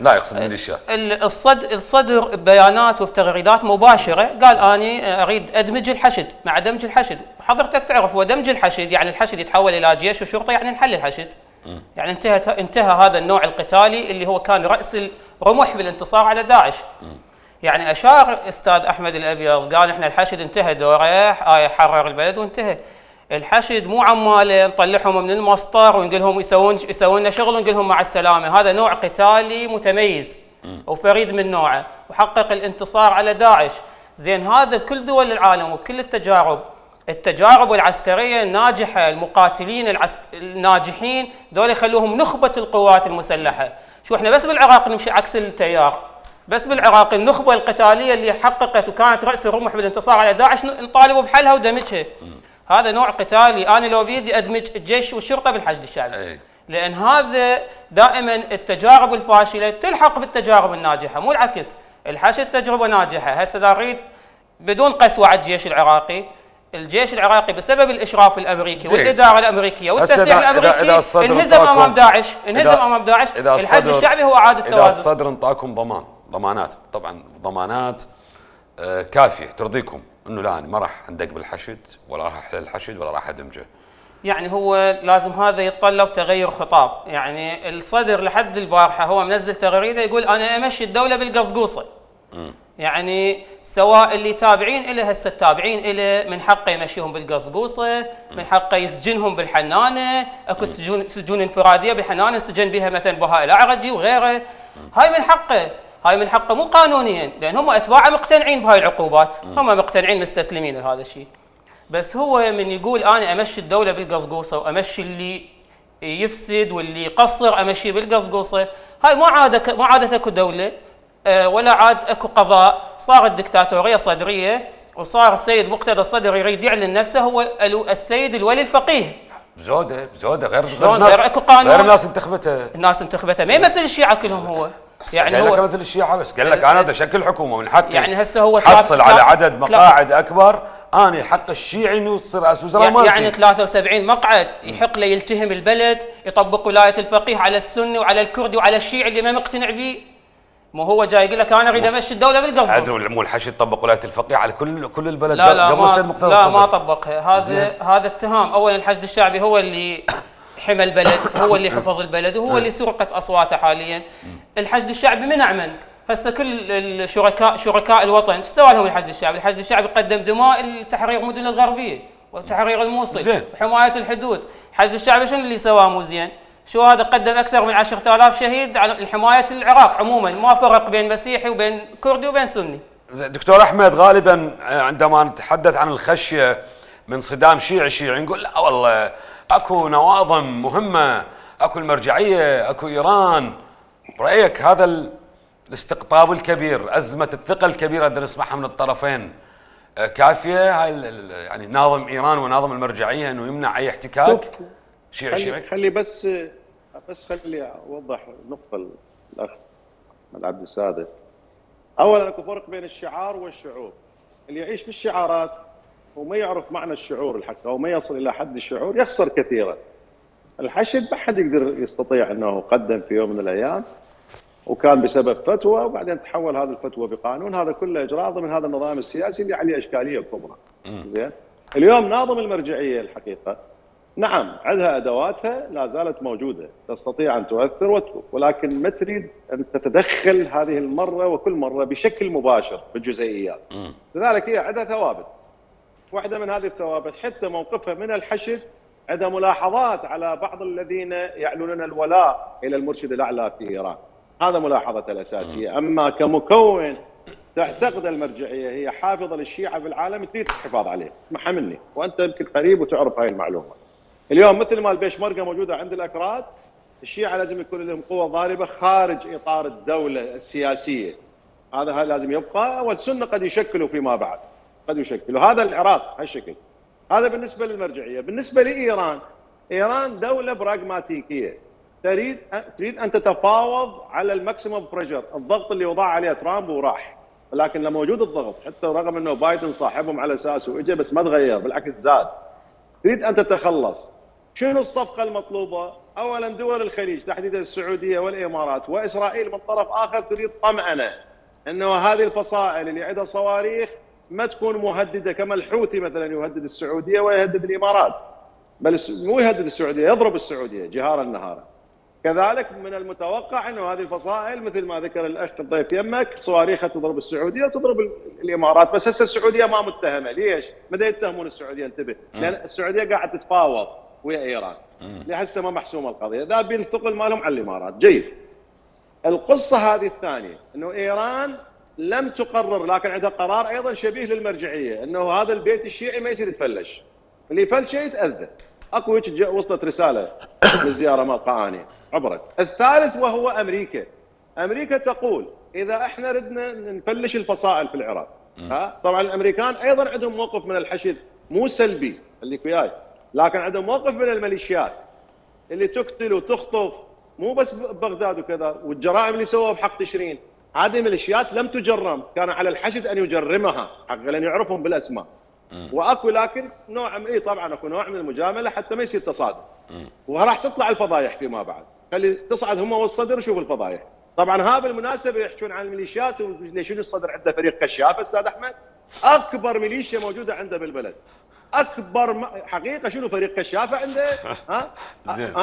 لا يقصد ميليشيات ال- الصد الصدر ببيانات وبتغريدات مباشرة. قال آني أريد ادمج الحشد مع دمج الحشد حضرتك تعرف ودمج الحشد يعني الحشد يتحول إلى جيش وشرطة يعني نحل الحشد. يعني انتهى انتهى هذا النوع القتالي اللي هو كان رأس الرمح بالانتصار على داعش. يعني أشار أستاذ أحمد الأبيض. قال إحنا الحشد انتهى دوره آه حرر البلد وانتهى. الحشد مو عماله نطلعهم من المسطر ونقول لهم يسوون يسوون لنا شغل ونقول لهم مع السلامة. هذا نوع قتالي متميز وفريد من نوعه. وحقق الانتصار على داعش. زين هذا بكل دول العالم وبكل التجارب. التجارب العسكرية الناجحة المقاتلين العس... الناجحين دول يخلوهم نخبة القوات المسلحة. شو إحنا بس بالعراق نمشي عكس التيار. بس بالعراق النخبة القتالية اللي حققت وكانت رأس الرمح بالانتصار على داعش نطالب بحلها ودمجها. هذا نوع قتالي أنا لو بيدي أدمج الجيش والشرطة بالحشد الشعبي. أي. لأن هذا دائما التجارب الفاشلة تلحق بالتجارب الناجحة مو العكس. الحشد تجربة ناجحة. هسه دا نريد بدون قسوة على الجيش العراقي الجيش العراقي بسبب الإشراف الأمريكي جيد. والإدارة الأمريكية والتسليح إذا- إذا- الأمريكي إذا الصدر انهزم أمام داعش انهزم إذا- أمام داعش. إذا الحشد الشعبي هو اعاده إذا التوازن. الصدر انطاكم ضمان ضمانات. طبعا ضمانات كافية. ترضيكم إنه لا أنا ما راح أندق بالحشد ولا راح احل الحشد ولا راح أدمجه. يعني هو لازم هذا يتطلب تغير خطاب. يعني الصدر لحد البارحة هو منزل تغريدة يقول أنا أمشي الدولة بالقصقوصه يعني سواء اللي تابعين له هسه التابعين له من حقه يمشيهم بالقصقوصه من حقه يسجنهم بالحنانة أكو سجون سجون انفرادية بالحنانة سجن بها مثلا بهاء الأعرجي وغيره. هاي من حقه. هاي من حقه مو قانونيا لأن هم اتباعه مقتنعين بهاي العقوبات. هم مقتنعين مستسلمين لهذا الشيء. بس هو من يقول أنا أمشي الدولة بالقصقوصه وأمشي اللي يفسد واللي يقصر امشيه بالقصقوصه هاي ما عاد ما عادت أكو دولة آه، ولا عاد أكو قضاء. صارت دكتاتوريه صدرية وصار السيد مقتدى الصدر يريد يعلن نفسه هو ال- السيد الولي الفقيه. بزوده بزوده غير شلون؟ غير أكو قانون؟ غير الناس انتخبته. الناس انتخبته ما يمثل الشيعة كلهم هو. يعني قال لك هو مثل الشيعة بس. قال لك أنا بدي اشكل حكومة من حقي. يعني هسه هو حصل على عدد مقاعد أكبر. أنا حق الشيعي إنه يصير رئيس وزراء يعني, يعني 73 مقعد يحق له يلتهم البلد يطبق ولاية الفقيه على السني وعلى الكردي وعلى الشيعي اللي ما مقتنع به مو هو جاي يقول لك أنا أريد أمشي الدولة بالقصص عدوا مو الحشد طبق ولاية الفقيه على كل كل البلد. لا لا قبل ما السيد مقتدى لا ما. طبقها. هذا. هذا اتهام. اولا الحشد الشعبي هو اللي حمى البلد هو اللي حفظ البلد وهو اللي سرقت أصواته حاليا الحشد الشعبي منع من هسه كل الشركاء شركاء الوطن إيش سوى لهم الحشد الشعبي؟ الحشد الشعبي قدم دماء لتحرير مدن الغربية وتحرير الموصل زين. وحماية الحدود، الحشد الشعبي شنو اللي سواه مو زين؟ شو هذا قدم أكثر من 10000 شهيد على حمايه العراق عموما ما فرق بين مسيحي وبين كردي وبين سني. دكتور أحمد غالبا آه، عندما نتحدث عن الخشية من صدام شيعي شيعي نقول لا والله أكو نواظم مهمة أكو المرجعية أكو إيران. برأيك هذا ال- الاستقطاب الكبير أزمة الثقة الكبيرة اللي نسمعها من الطرفين آه، كافية؟ هاي يعني ناظم إيران وناظم المرجعية إنه يمنع أي احتكاك؟ شيعي شيعي خلي, بس بس خلي أوضح نقطه الأخ احمد عبد السادس اولا أكو فرق بين الشعار والشعور اللي يعيش بالشعارات وما يعرف معنى الشعور الحق أو ما يصل إلى حد الشعور يخسر كثيرا. الحشد ما حد يقدر يستطيع إنه قدم في يوم من الأيام وكان بسبب فتوى وبعدين تحول هذه الفتوى بقانون. هذا كله إجراء ضمن هذا النظام السياسي اللي عليه اشكاليه كبرى زين؟ اليوم ناظم المرجعية الحقيقة. نعم عندها أدواتها لا زالت موجودة تستطيع أن تؤثر وت- ولكن ما تريد أن تتدخل هذه المرة وكل مرة بشكل مباشر بالجزئيات. لذلك هي عندها ثوابت. واحدة من هذه الثوابت حتى موقفها من الحشد عندها ملاحظات على بعض الذين يعلنون الولاء إلى المرشد الأعلى في إيران. هذا ملاحظتها الأساسية. أما كمكون تعتقد المرجعية هي حافظة للشيعة بالعالم تريد الحفاظ عليه. اسمعها مني وأنت يمكن قريب وتعرف هاي المعلومة. اليوم مثل ما البيشمركه موجودة عند الأكراد الشيعة لازم يكون لهم قوة ضاربة خارج إطار الدولة السياسية. هذا لازم يبقى والسنة قد يشكلوا فيما بعد. قد يشكلوا هذا العراق هالشكل. هذا بالنسبة للمرجعية. بالنسبة لإيران إيران دولة براغماتيكية. تريد تريد أن تتفاوض على ال maximum pressure الضغط اللي وضع عليه ترامب وراح. ولكن لما وجود الضغط حتى رغم إنه بايدن صاحبهم على اساسه واجى بس ما تغير بالعكس زاد. تريد أن تتخلص. شنو الصفقة المطلوبة؟ اولا دول الخليج تحديدا السعودية والإمارات وإسرائيل. من طرف آخر تريد طمأنة إنه هذه الفصائل اللي عندها صواريخ ما تكون مهددة كما الحوثي مثلا يهدد السعودية ويهدد الإمارات. بل مو يهدد السعودية يضرب السعودية جهارا نهارا كذلك من المتوقع إنه هذه الفصائل مثل ما ذكر الأخ الضيف يمك صواريخها تضرب السعودية وتضرب الإمارات. بس هسه السعودية ما متهمة. ليش؟ متى يتهمون السعودية انتبه. لأن السعودية قاعدة تتفاوض ويا إيران. لهسه ما محسومة القضية. ذا بينتقل مالهم على الإمارات. جيد. القصة هذه الثانية إنه إيران لم تقرر لكن عندها قرار أيضا شبيه للمرجعية إنه هذا البيت الشيعي ما يصير يتفلش. اللي يفلش يتأذى. أكو هيك وصلت رسالة للزيارة مال قاعاني. عبرت. الثالث وهو أمريكا. أمريكا تقول إذا إحنا ردنا نفلش الفصائل في العراق. ها؟ طبعا الأمريكان أيضا عندهم موقف من الحشد مو سلبي اللي وياي لكن عندهم موقف من الميليشيات اللي تقتل وتخطف مو بس بغداد وكذا والجرائم اللي سووها بحق تشرين. هذه الميليشيات لم تجرم. كان على الحشد أن يجرمها. حق لأن يعرفهم بالأسماء. وأكو لكن نوع إي طبعا أكو نوع من المجاملة حتى ما يصير تصادم. وراح تطلع الفضايح فيما بعد. خلي تصعد هم والصدر وشوف الفضايح. طبعا ها بالمناسبة يحكون عن الميليشيات وليش الصدر عنده فريق كشاف أستاذ أحمد؟ أكبر ميليشيا موجودة عنده بالبلد. أكبر حقيقة شنو فريق كشافة عنده؟ ها؟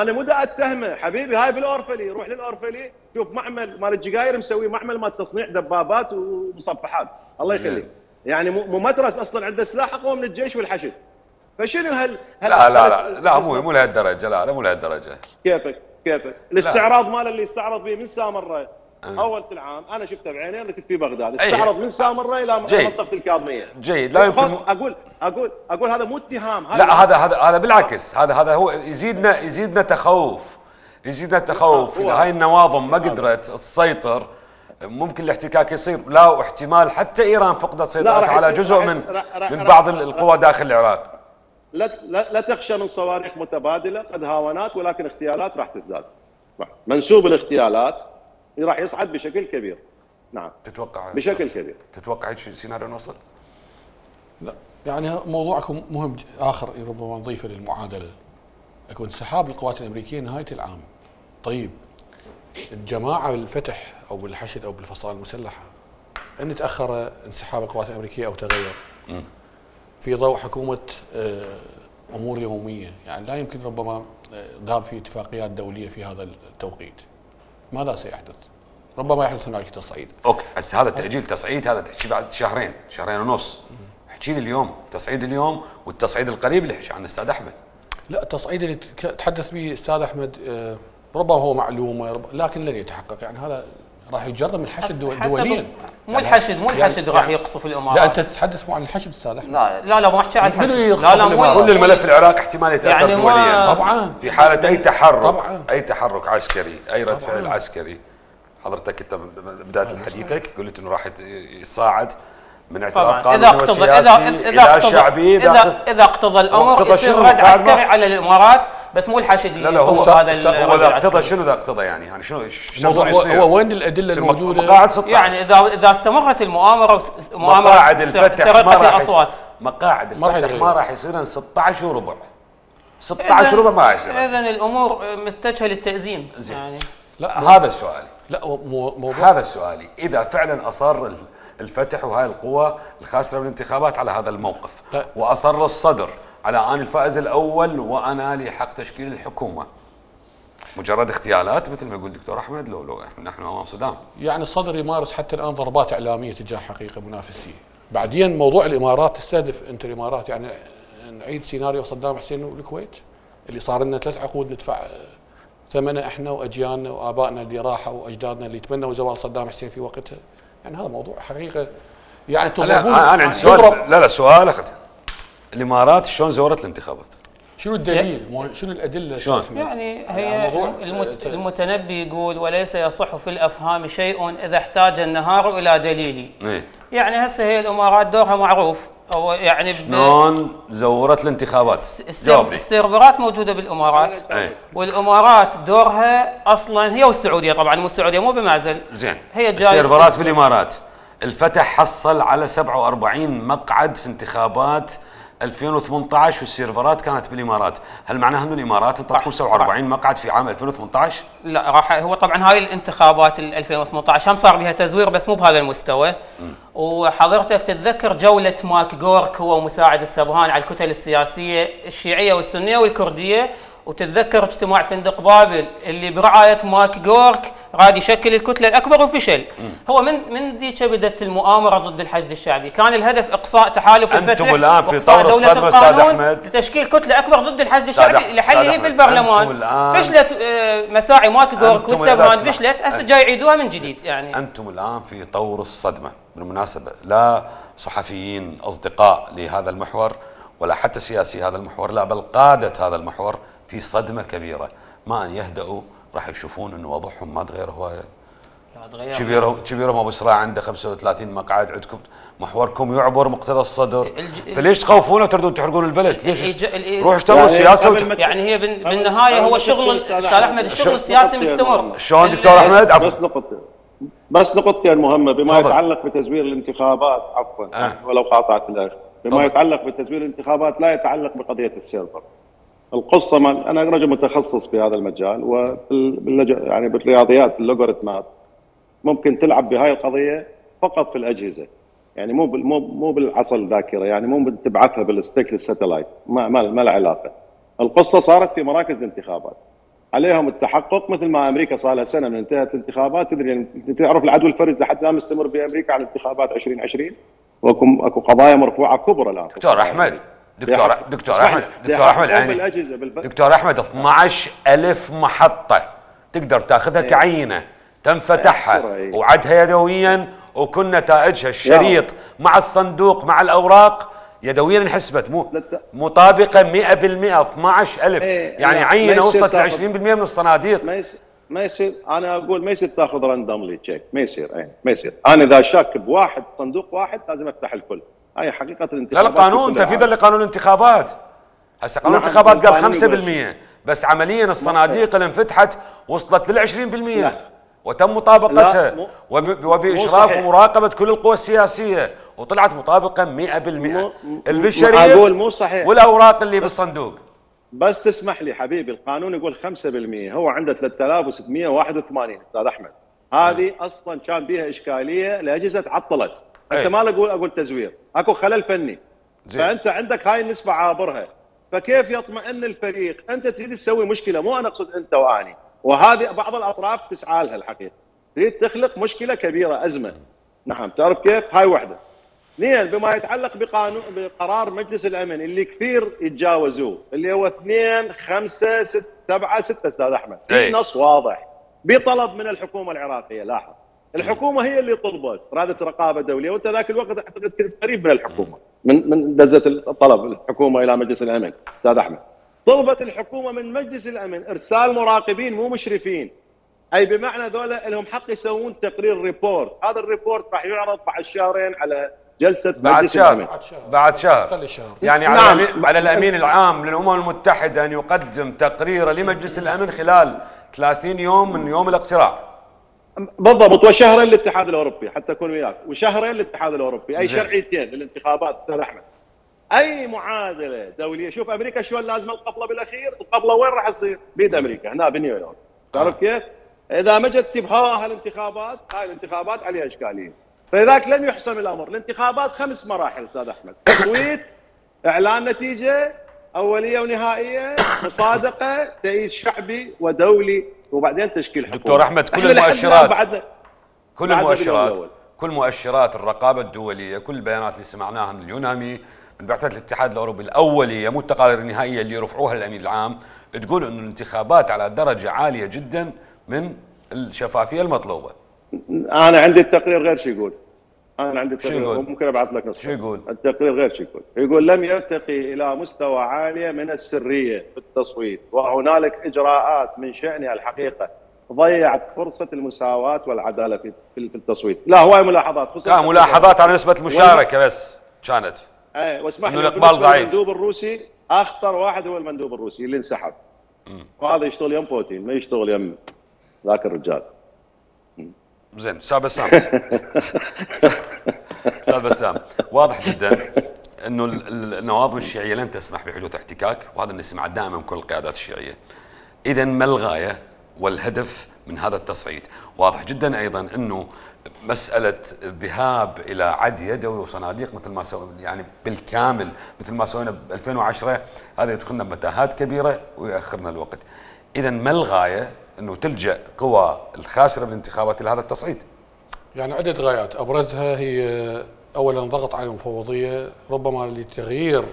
أنا مو أتهمه. حبيبي هاي بالأورفلي. روح للأورفلي. شوف معمل مال الجزائر مسوي معمل مال تصنيع دبابات ومصفحات. الله يخليك. يعني مو مترس أصلا. عنده سلاح أقوى من الجيش والحشد. فشنو هل, هل لا لا لا. لا مو مو لهالدرجة. لا لا مو لهالدرجة. كيفك؟ كيفك؟ الاستعراض ماله اللي استعرض به من سامره أه. أول العام أنا شفته بعيني أنا كنت في بغداد. استعرض من سامره إلى منطقة الكاظمية. جيد. لا يمكن أقول أقول أقول هذا مو اتهام هذا لا هذا هذا هذا بالعكس. هذا هذا هو يزيدنا يزيدنا تخوف. يزيدنا تخوف. إذا هاي النواظم ما قدرت تسيطر ممكن الاحتكاك يصير. لا واحتمال حتى إيران فقدت سيطرتها على جزء من من بعض القوى داخل العراق. لا لا, لا تخشى من صواريخ متبادلة. قد هاونات ولكن اغتيالات راح تزداد. منسوب الاغتيالات راح يصعد بشكل كبير. نعم. تتوقع بشكل كبير. تتوقع هيك سيناريو نوصل؟ لا. يعني موضوعكم مهم آخر ربما نضيفه للمعادلة. اكو انسحاب القوات الأمريكية نهاية العام. طيب الجماعة بالفتح أو بالحشد أو بالفصائل المسلحة إن تأخر انسحاب القوات الأمريكية أو تغير في ضوء حكومة أمور يومية. يعني لا يمكن ربما ذهاب في اتفاقيات دولية في هذا التوقيت. ماذا سيحدث؟ ربما يحدث هنالك تصعيد. أوكي هسه هذا تأجيل تصعيد هذا تحكي بعد شهرين شهرين ونص. احكي لي اليوم تصعيد اليوم والتصعيد القريب اللي حكي عنه الاستاذ أحمد. لا التصعيد اللي تحدث به الاستاذ أحمد ربما هو معلومه لكن لن يتحقق. يعني هذا راح يجرم الحشد دوليا. مو الحشد مو الحشد يعني راح يقصف الإمارات. لا أنت تتحدث مو عن الحشد أستاذ احمد لا لا لا ما احكي عن الحشد. لا لا مو كل الملف العراق احتمال يتاثر يعني دوليا. طبعا. في حالة أي تحرك طبعا. أي تحرك عسكري أي رد فعل عسكري. حضرتك أنت بداية حديثك قلت إنه راح يصاعد من اعتراف قانوني إذا اقتضى اذا وسياسي إذا إلى اقتضى شعبي. إذا إذا اقتضى الأمر واقتضى يصير؟ رد عسكري على الإمارات. بس مو الحشد اللي لا لا هو هذا هو إذا اقتضى. شنو اذا اقتضى يعني يعني شنو شنو الموضوع هو؟ هو وين الأدلة الموجودة مقاعد 16 يعني اذا إذا استمرت المؤامرة مؤامرة مقاعد الفتح ما سرقة راح يصير- الأصوات مقاعد الفتح. ما راح يصير 16 وربع 16 وربع ما راح يصير اذا الأمور متجهة للتأزيم زين. يعني لا هذا سؤالي لا مو- موضوع هذا سؤالي إذا فعلا أصر ال- الفتح وهاي القوى الخاسرة بالانتخابات على هذا الموقف لا. وأصر الصدر على أن الفائز الأول وأنا لي حق تشكيل الحكومة. مجرد اغتيالات مثل ما يقول الدكتور أحمد لو لو نحن أمام صدام. يعني الصدر يمارس حتى الآن ضربات إعلامية تجاه حقيقة منافسيه بعدين موضوع الإمارات تستهدف أنت الإمارات. يعني نعيد سيناريو صدام حسين والكويت اللي صار لنا ثلاث عقود ندفع ثمنه إحنا وأجيالنا وآبائنا اللي راحوا وأجدادنا اللي تمنوا زوال صدام حسين في وقتها. يعني هذا موضوع حقيقة. يعني تضربون أنا عندي سؤال. لا لا سؤال اخذ الإمارات شلون زورت الانتخابات؟ شنو الدليل؟ شنو الأدلة؟ شلون؟ يعني هي المت... المتنبي يقول وليس يصح في الأفهام شيء إذا احتاج النهار إلى دليل. إيه. يعني هسه هي الإمارات دورها معروف. أو يعني ب- شلون زورت الانتخابات؟ السير... جاوبني. السيرفرات موجودة بالإمارات. إيه. والإمارات دورها أصلا هي والسعودية طبعا مو السعودية مو بمعزل زين. هي السيرفرات في الإمارات. الفتح حصل على 47 مقعد في انتخابات 2018 والسيرفرات كانت بالإمارات، هل معناها أنه الإمارات صح. 47 مقعد في عام 2018؟ لا راح هو طبعا هاي الانتخابات ال 2018 هم صار بها تزوير بس مو بهذا المستوى وحضرتك تتذكر جولة ماك جورك هو مساعد السبهان على الكتل السياسية الشيعية والسنية والكردية وتتذكر اجتماع فندق بابل اللي برعاية ماك جورك راد يشكل الكتلة الأكبر وفشل هو من من ذيك بدأت المؤامرة ضد الحشد الشعبي. كان الهدف إقصاء تحالف الفتح الآن في وإقصاء طور أستاذ القانون أحمد. لتشكيل كتلة أكبر ضد الحشد الشعبي لحله في البرلمان. فشلت آه، مساعي ماك جورك اسمح- فشلت. هسه جاي يعيدوها من جديد يعني. أنتم الآن في طور الصدمة. بالمناسبة لا صحفيين أصدقاء لهذا المحور ولا حتى سياسي هذا المحور لا بل قادة هذا المحور في صدمة كبيرة. ما أن يهدأوا راح يشوفون إنه وضعهم ما تغير. هوايه. كبيرهم كبيرهم أبو سراع عنده 35 مقعد. عندكم محوركم يعبر مقتضى الصدر. الج- فليش تخوفونه وتردون تحرقون البلد؟ ليش؟ روحوا اشتغلوا يعني سياسه قبل وت... يعني هي بالنهاية هو شغل أستاذ احمد الشغل السياسي مستمر. شلون دكتور أحمد؟ بس عفوا نقطتين بس نقطتين مهمة. بما تفضل. يتعلق بتزوير الانتخابات عفوا آه. ولو قاطعت الاخ بما. يتعلق بتزوير الانتخابات لا يتعلق بقضية ال server. القصة ما أنا رجل متخصص في هذا المجال وباللج... يعني بالرياضيات اللوغاريتمات ممكن تلعب بهاي القضية فقط في الأجهزة. يعني مو بال... مو مو بالعصا الذاكرة يعني مو تبعثها بال stick لل satellite ما ما, ما لها علاقة. القصة صارت في مراكز الانتخابات. عليهم التحقق مثل ما أمريكا صار لها سنة من انتهت الانتخابات. تدري يعني تعرف العدو الفردي لحد الآن مستمر بامريكا على انتخابات 2020 واكو أكو قضايا مرفوعة كبرى الآن دكتور أحمد دكتور يحق- دكتور احمد دكتور أحمد يعني. دكتور أحمد 12 ألف محطة تقدر تأخذها كعينة تنفتحها بسرعة، إيه. وعدها يدويا وكن نتائجها الشريط مع الصندوق مع الأوراق يدويا انحسبت مو مطابقة 100% 12 ألف. إيه، يعني يصير وصلت ل تاخذ- 20% من الصناديق. ما يصير ما يصير أنا أقول ما يصير تاخذ randomly check ما يصير اي ما يصير. أنا إذا شاك بواحد صندوق واحد لازم أفتح الكل. هاي حقيقة لا الانتخابات لا قانون في كل تنفيذا. لقانون الانتخابات. هسه قانون نعم، الانتخابات قال القانون يقول. 5% بس عمليا الصناديق اللي انفتحت وصلت لل 20% لا. وتم مطابقتها مو- وبإشراف. ومراقبة كل القوى السياسية. وطلعت مطابقة 100% مو- البشرية أقول مو صحيح. والأوراق اللي بالصندوق. بس تسمح لي حبيبي القانون يقول 5% هو عنده 3681 أستاذ أحمد. هذه أصلا كان بيها إشكالية لأجهزة تعطلت. هسه ما أقول أقول تزوير. اكو خلل فني. زين. فأنت عندك هاي النسبة عابرها. فكيف يطمئن الفريق؟ أنت تريد تسوي مشكلة مو أنا أقصد أنت وأني. وهذه بعض الأطراف تسعى لها الحقيقة. تريد تخلق مشكلة كبيرة أزمة. نعم تعرف كيف؟ هاي واحدة. اثنين بما يتعلق بقانون بقرار مجلس الأمن اللي كثير يتجاوزوه اللي هو 2 5 6 7 6 أستاذ أحمد. أي. في نص واضح. بطلب من الحكومة العراقية لاحظ. الحكومة هي اللي طلبت رادت رقابة دولية وأنت ذاك الوقت أعتقد كنت قريب من الحكومة من من دزت الطلب الحكومة إلى مجلس الأمن أستاذ أحمد. طلبت الحكومة من مجلس الأمن إرسال مراقبين مو مشرفين. أي بمعنى ذولا لهم حق يسوون تقرير report. هذا ال report راح يعرض بعد شهرين على جلسة بعد مجلس شهر. الأمن. بعد شهر. بعد شهر. خلي شهر. يعني على نعم. الأمين على الأمين العام للأمم المتحدة أن يقدم تقريره لمجلس الأمن خلال 30 يوم من يوم الاقتراع. بالضبط وشهرين للاتحاد الأوروبي حتى أكون وياك. وشهرين للاتحاد الأوروبي. أي. شرعيتين للانتخابات أستاذ أحمد. أي معادلة دولية. شوف أمريكا شلون لازم القبله بالأخير؟ القبله وين راح تصير؟ بيد أمريكا هنا بنيويورك تعرف كيف؟ إذا ما جت تبهاها الانتخابات هاي الانتخابات عليها إشكالية. فلذلك لن يحسم الأمر. الانتخابات خمس مراحل أستاذ أحمد. تصويت إعلان نتيجة أولية ونهائية مصادقة تأييد شعبي ودولي وبعدين تشكيل حكومة. دكتور أحمد، كل المؤشرات بعدنا كل بعد المؤشرات. كل مؤشرات الرقابة الدولية كل البيانات اللي سمعناها من اليونامي من بعثة الاتحاد الأوروبي الأولية مو التقارير النهائية اللي يرفعوها للامين العام تقول إنه الانتخابات على درجة عالية جدا من الشفافية المطلوبة. أنا عندي التقرير غير شو يقول. أنا عندي يقول؟ ممكن أبعث لك نسخة. شو يقول؟ التقرير غير شو يقول. يقول لم يرتقي إلى مستوى عالية من السرية في التصويت وهنالك إجراءات من شأنها الحقيقة ضيعت فرصة المساواة والعدالة في في التصويت. لا هواي ملاحظات. خصوصا كان ملاحظات على نسبة المشاركة بس كانت. إيه واسمح لي بالنسبة ضعيف. للمندوب الروسي أخطر واحد هو المندوب الروسي اللي انسحب. وهذا يشتغل يم بوتين ما يشتغل يم ذاك الرجال. زين أستاذ بسام أستاذ بسام واضح جدا إنه ال- ال- النواظم الشيعية لن تسمح بحدوث احتكاك وهذا اللي سمعه دائما من كل القيادات الشيعية. اذا ما الغاية والهدف من هذا التصعيد؟ واضح جدا أيضا إنه مسألة الذهاب إلى عد يدوي وصناديق مثل ما سوينا يعني بالكامل مثل ما سوينا ب 2010 هذا يدخلنا بمتاهات كبيرة ويأخرنا الوقت. اذا ما الغاية إنه تلجأ قوى الخاسرة بالانتخابات إلى هذا التصعيد؟ يعني عدة غايات. أبرزها هي أولا ضغط على المفوضية ربما لتغيير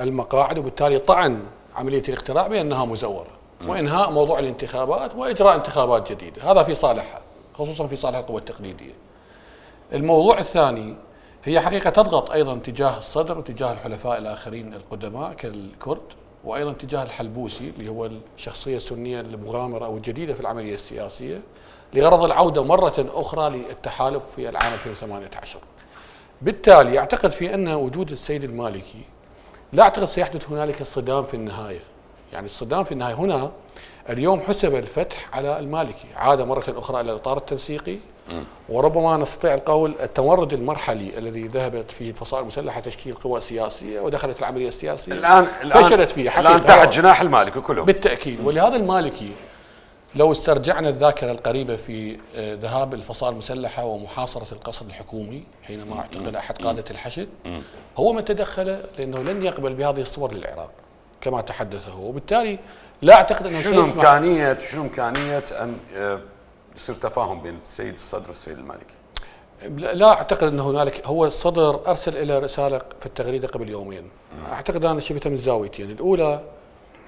المقاعد وبالتالي طعن عملية الاقتراع بأنها مزورة. وإنهاء موضوع الانتخابات وإجراء انتخابات جديدة. هذا في صالحها خصوصا في صالح القوى التقليدية. الموضوع الثاني هي حقيقة تضغط أيضا تجاه الصدر وتجاه الحلفاء الآخرين القدماء كالكرد وأيضا تجاه الحلبوسي اللي هو الشخصية السنية المغامرة أو الجديدة في العملية السياسية. لغرض العودة مرة أخرى للتحالف في العام 2018 بالتالي أعتقد في أن وجود السيد المالكي لا أعتقد سيحدث هنالك صدام في النهاية. يعني الصدام في النهاية هنا اليوم حسب الفتح على المالكي. عاد مرة أخرى إلى الإطار التنسيقي وربما نستطيع القول التمرد المرحلي الذي ذهبت فيه الفصائل المسلحة تشكيل قوى سياسية ودخلت العملية السياسية. الان فشلت فيه الآن تحت جناح المالكي كلهم بالتأكيد. ولهذا المالكي لو استرجعنا الذاكرة القريبة في آه، ذهاب الفصائل المسلحة ومحاصرة القصر الحكومي حينما اعتقل أحد قادة الحشد هو من تدخل لأنه لن يقبل بهذه الصور للعراق كما تحدث هو. وبالتالي لا أعتقد أنه شنو امكانيه شنو إمكانية أن آه، يصير تفاهم بين السيد الصدر والسيد المالكي؟ لا أعتقد أن هنالك هو الصدر أرسل إلى رسالة في التغريدة قبل يومين. أعتقد أنا شفتها من زاويتين. الأولى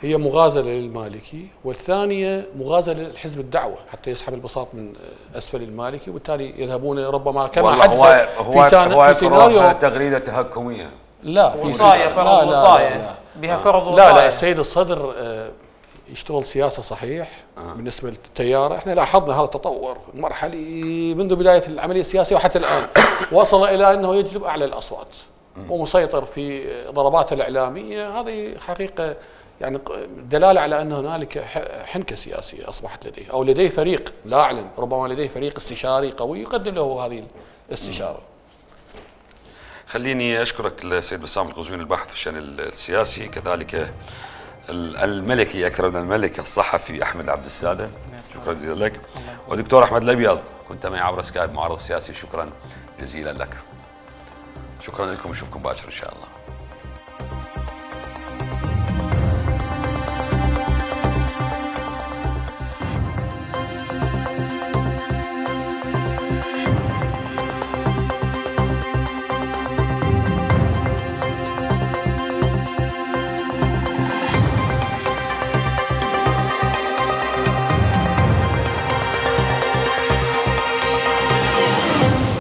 هي مغازلة للمالكي والثانية مغازلة للحزب الدعوة حتى يسحب البساط من أسفل المالكي وبالتالي يذهبون ربما كما حدث هو هو في, سان هو في سيناريو تغريدة تهكمية. لا في وصاية لا- فرض لا- لا- وصاية. لا. بها فرض لا وصاية. لا السيد الصدر آه، يشتغل سياسة صحيح بالنسبة للتيار إحنا لاحظنا هذا التطور مرحلي منذ بداية العملية السياسية وحتى الآن. وصل إلى أنه يجلب أعلى الأصوات ومسيطر في ضرباته الإعلامية. هذه حقيقة يعني دلالة على أن هنالك حنكة سياسية أصبحت لديه أو لديه فريق لا أعلم ربما لديه فريق استشاري قوي يقدم له هذه الاستشارة. خليني أشكرك السيد بسام القزويني الباحث في الشأن السياسي. كذلك ال- الملكي أكثر من الملك الصحفي أحمد عبد السادة. شكرا جزيلا لك. ودكتور أحمد الأبيض كنت معي عبر سكايب معرض سياسي. شكرا جزيلا لك. شكرا لكم. نشوفكم باكر إن شاء الله.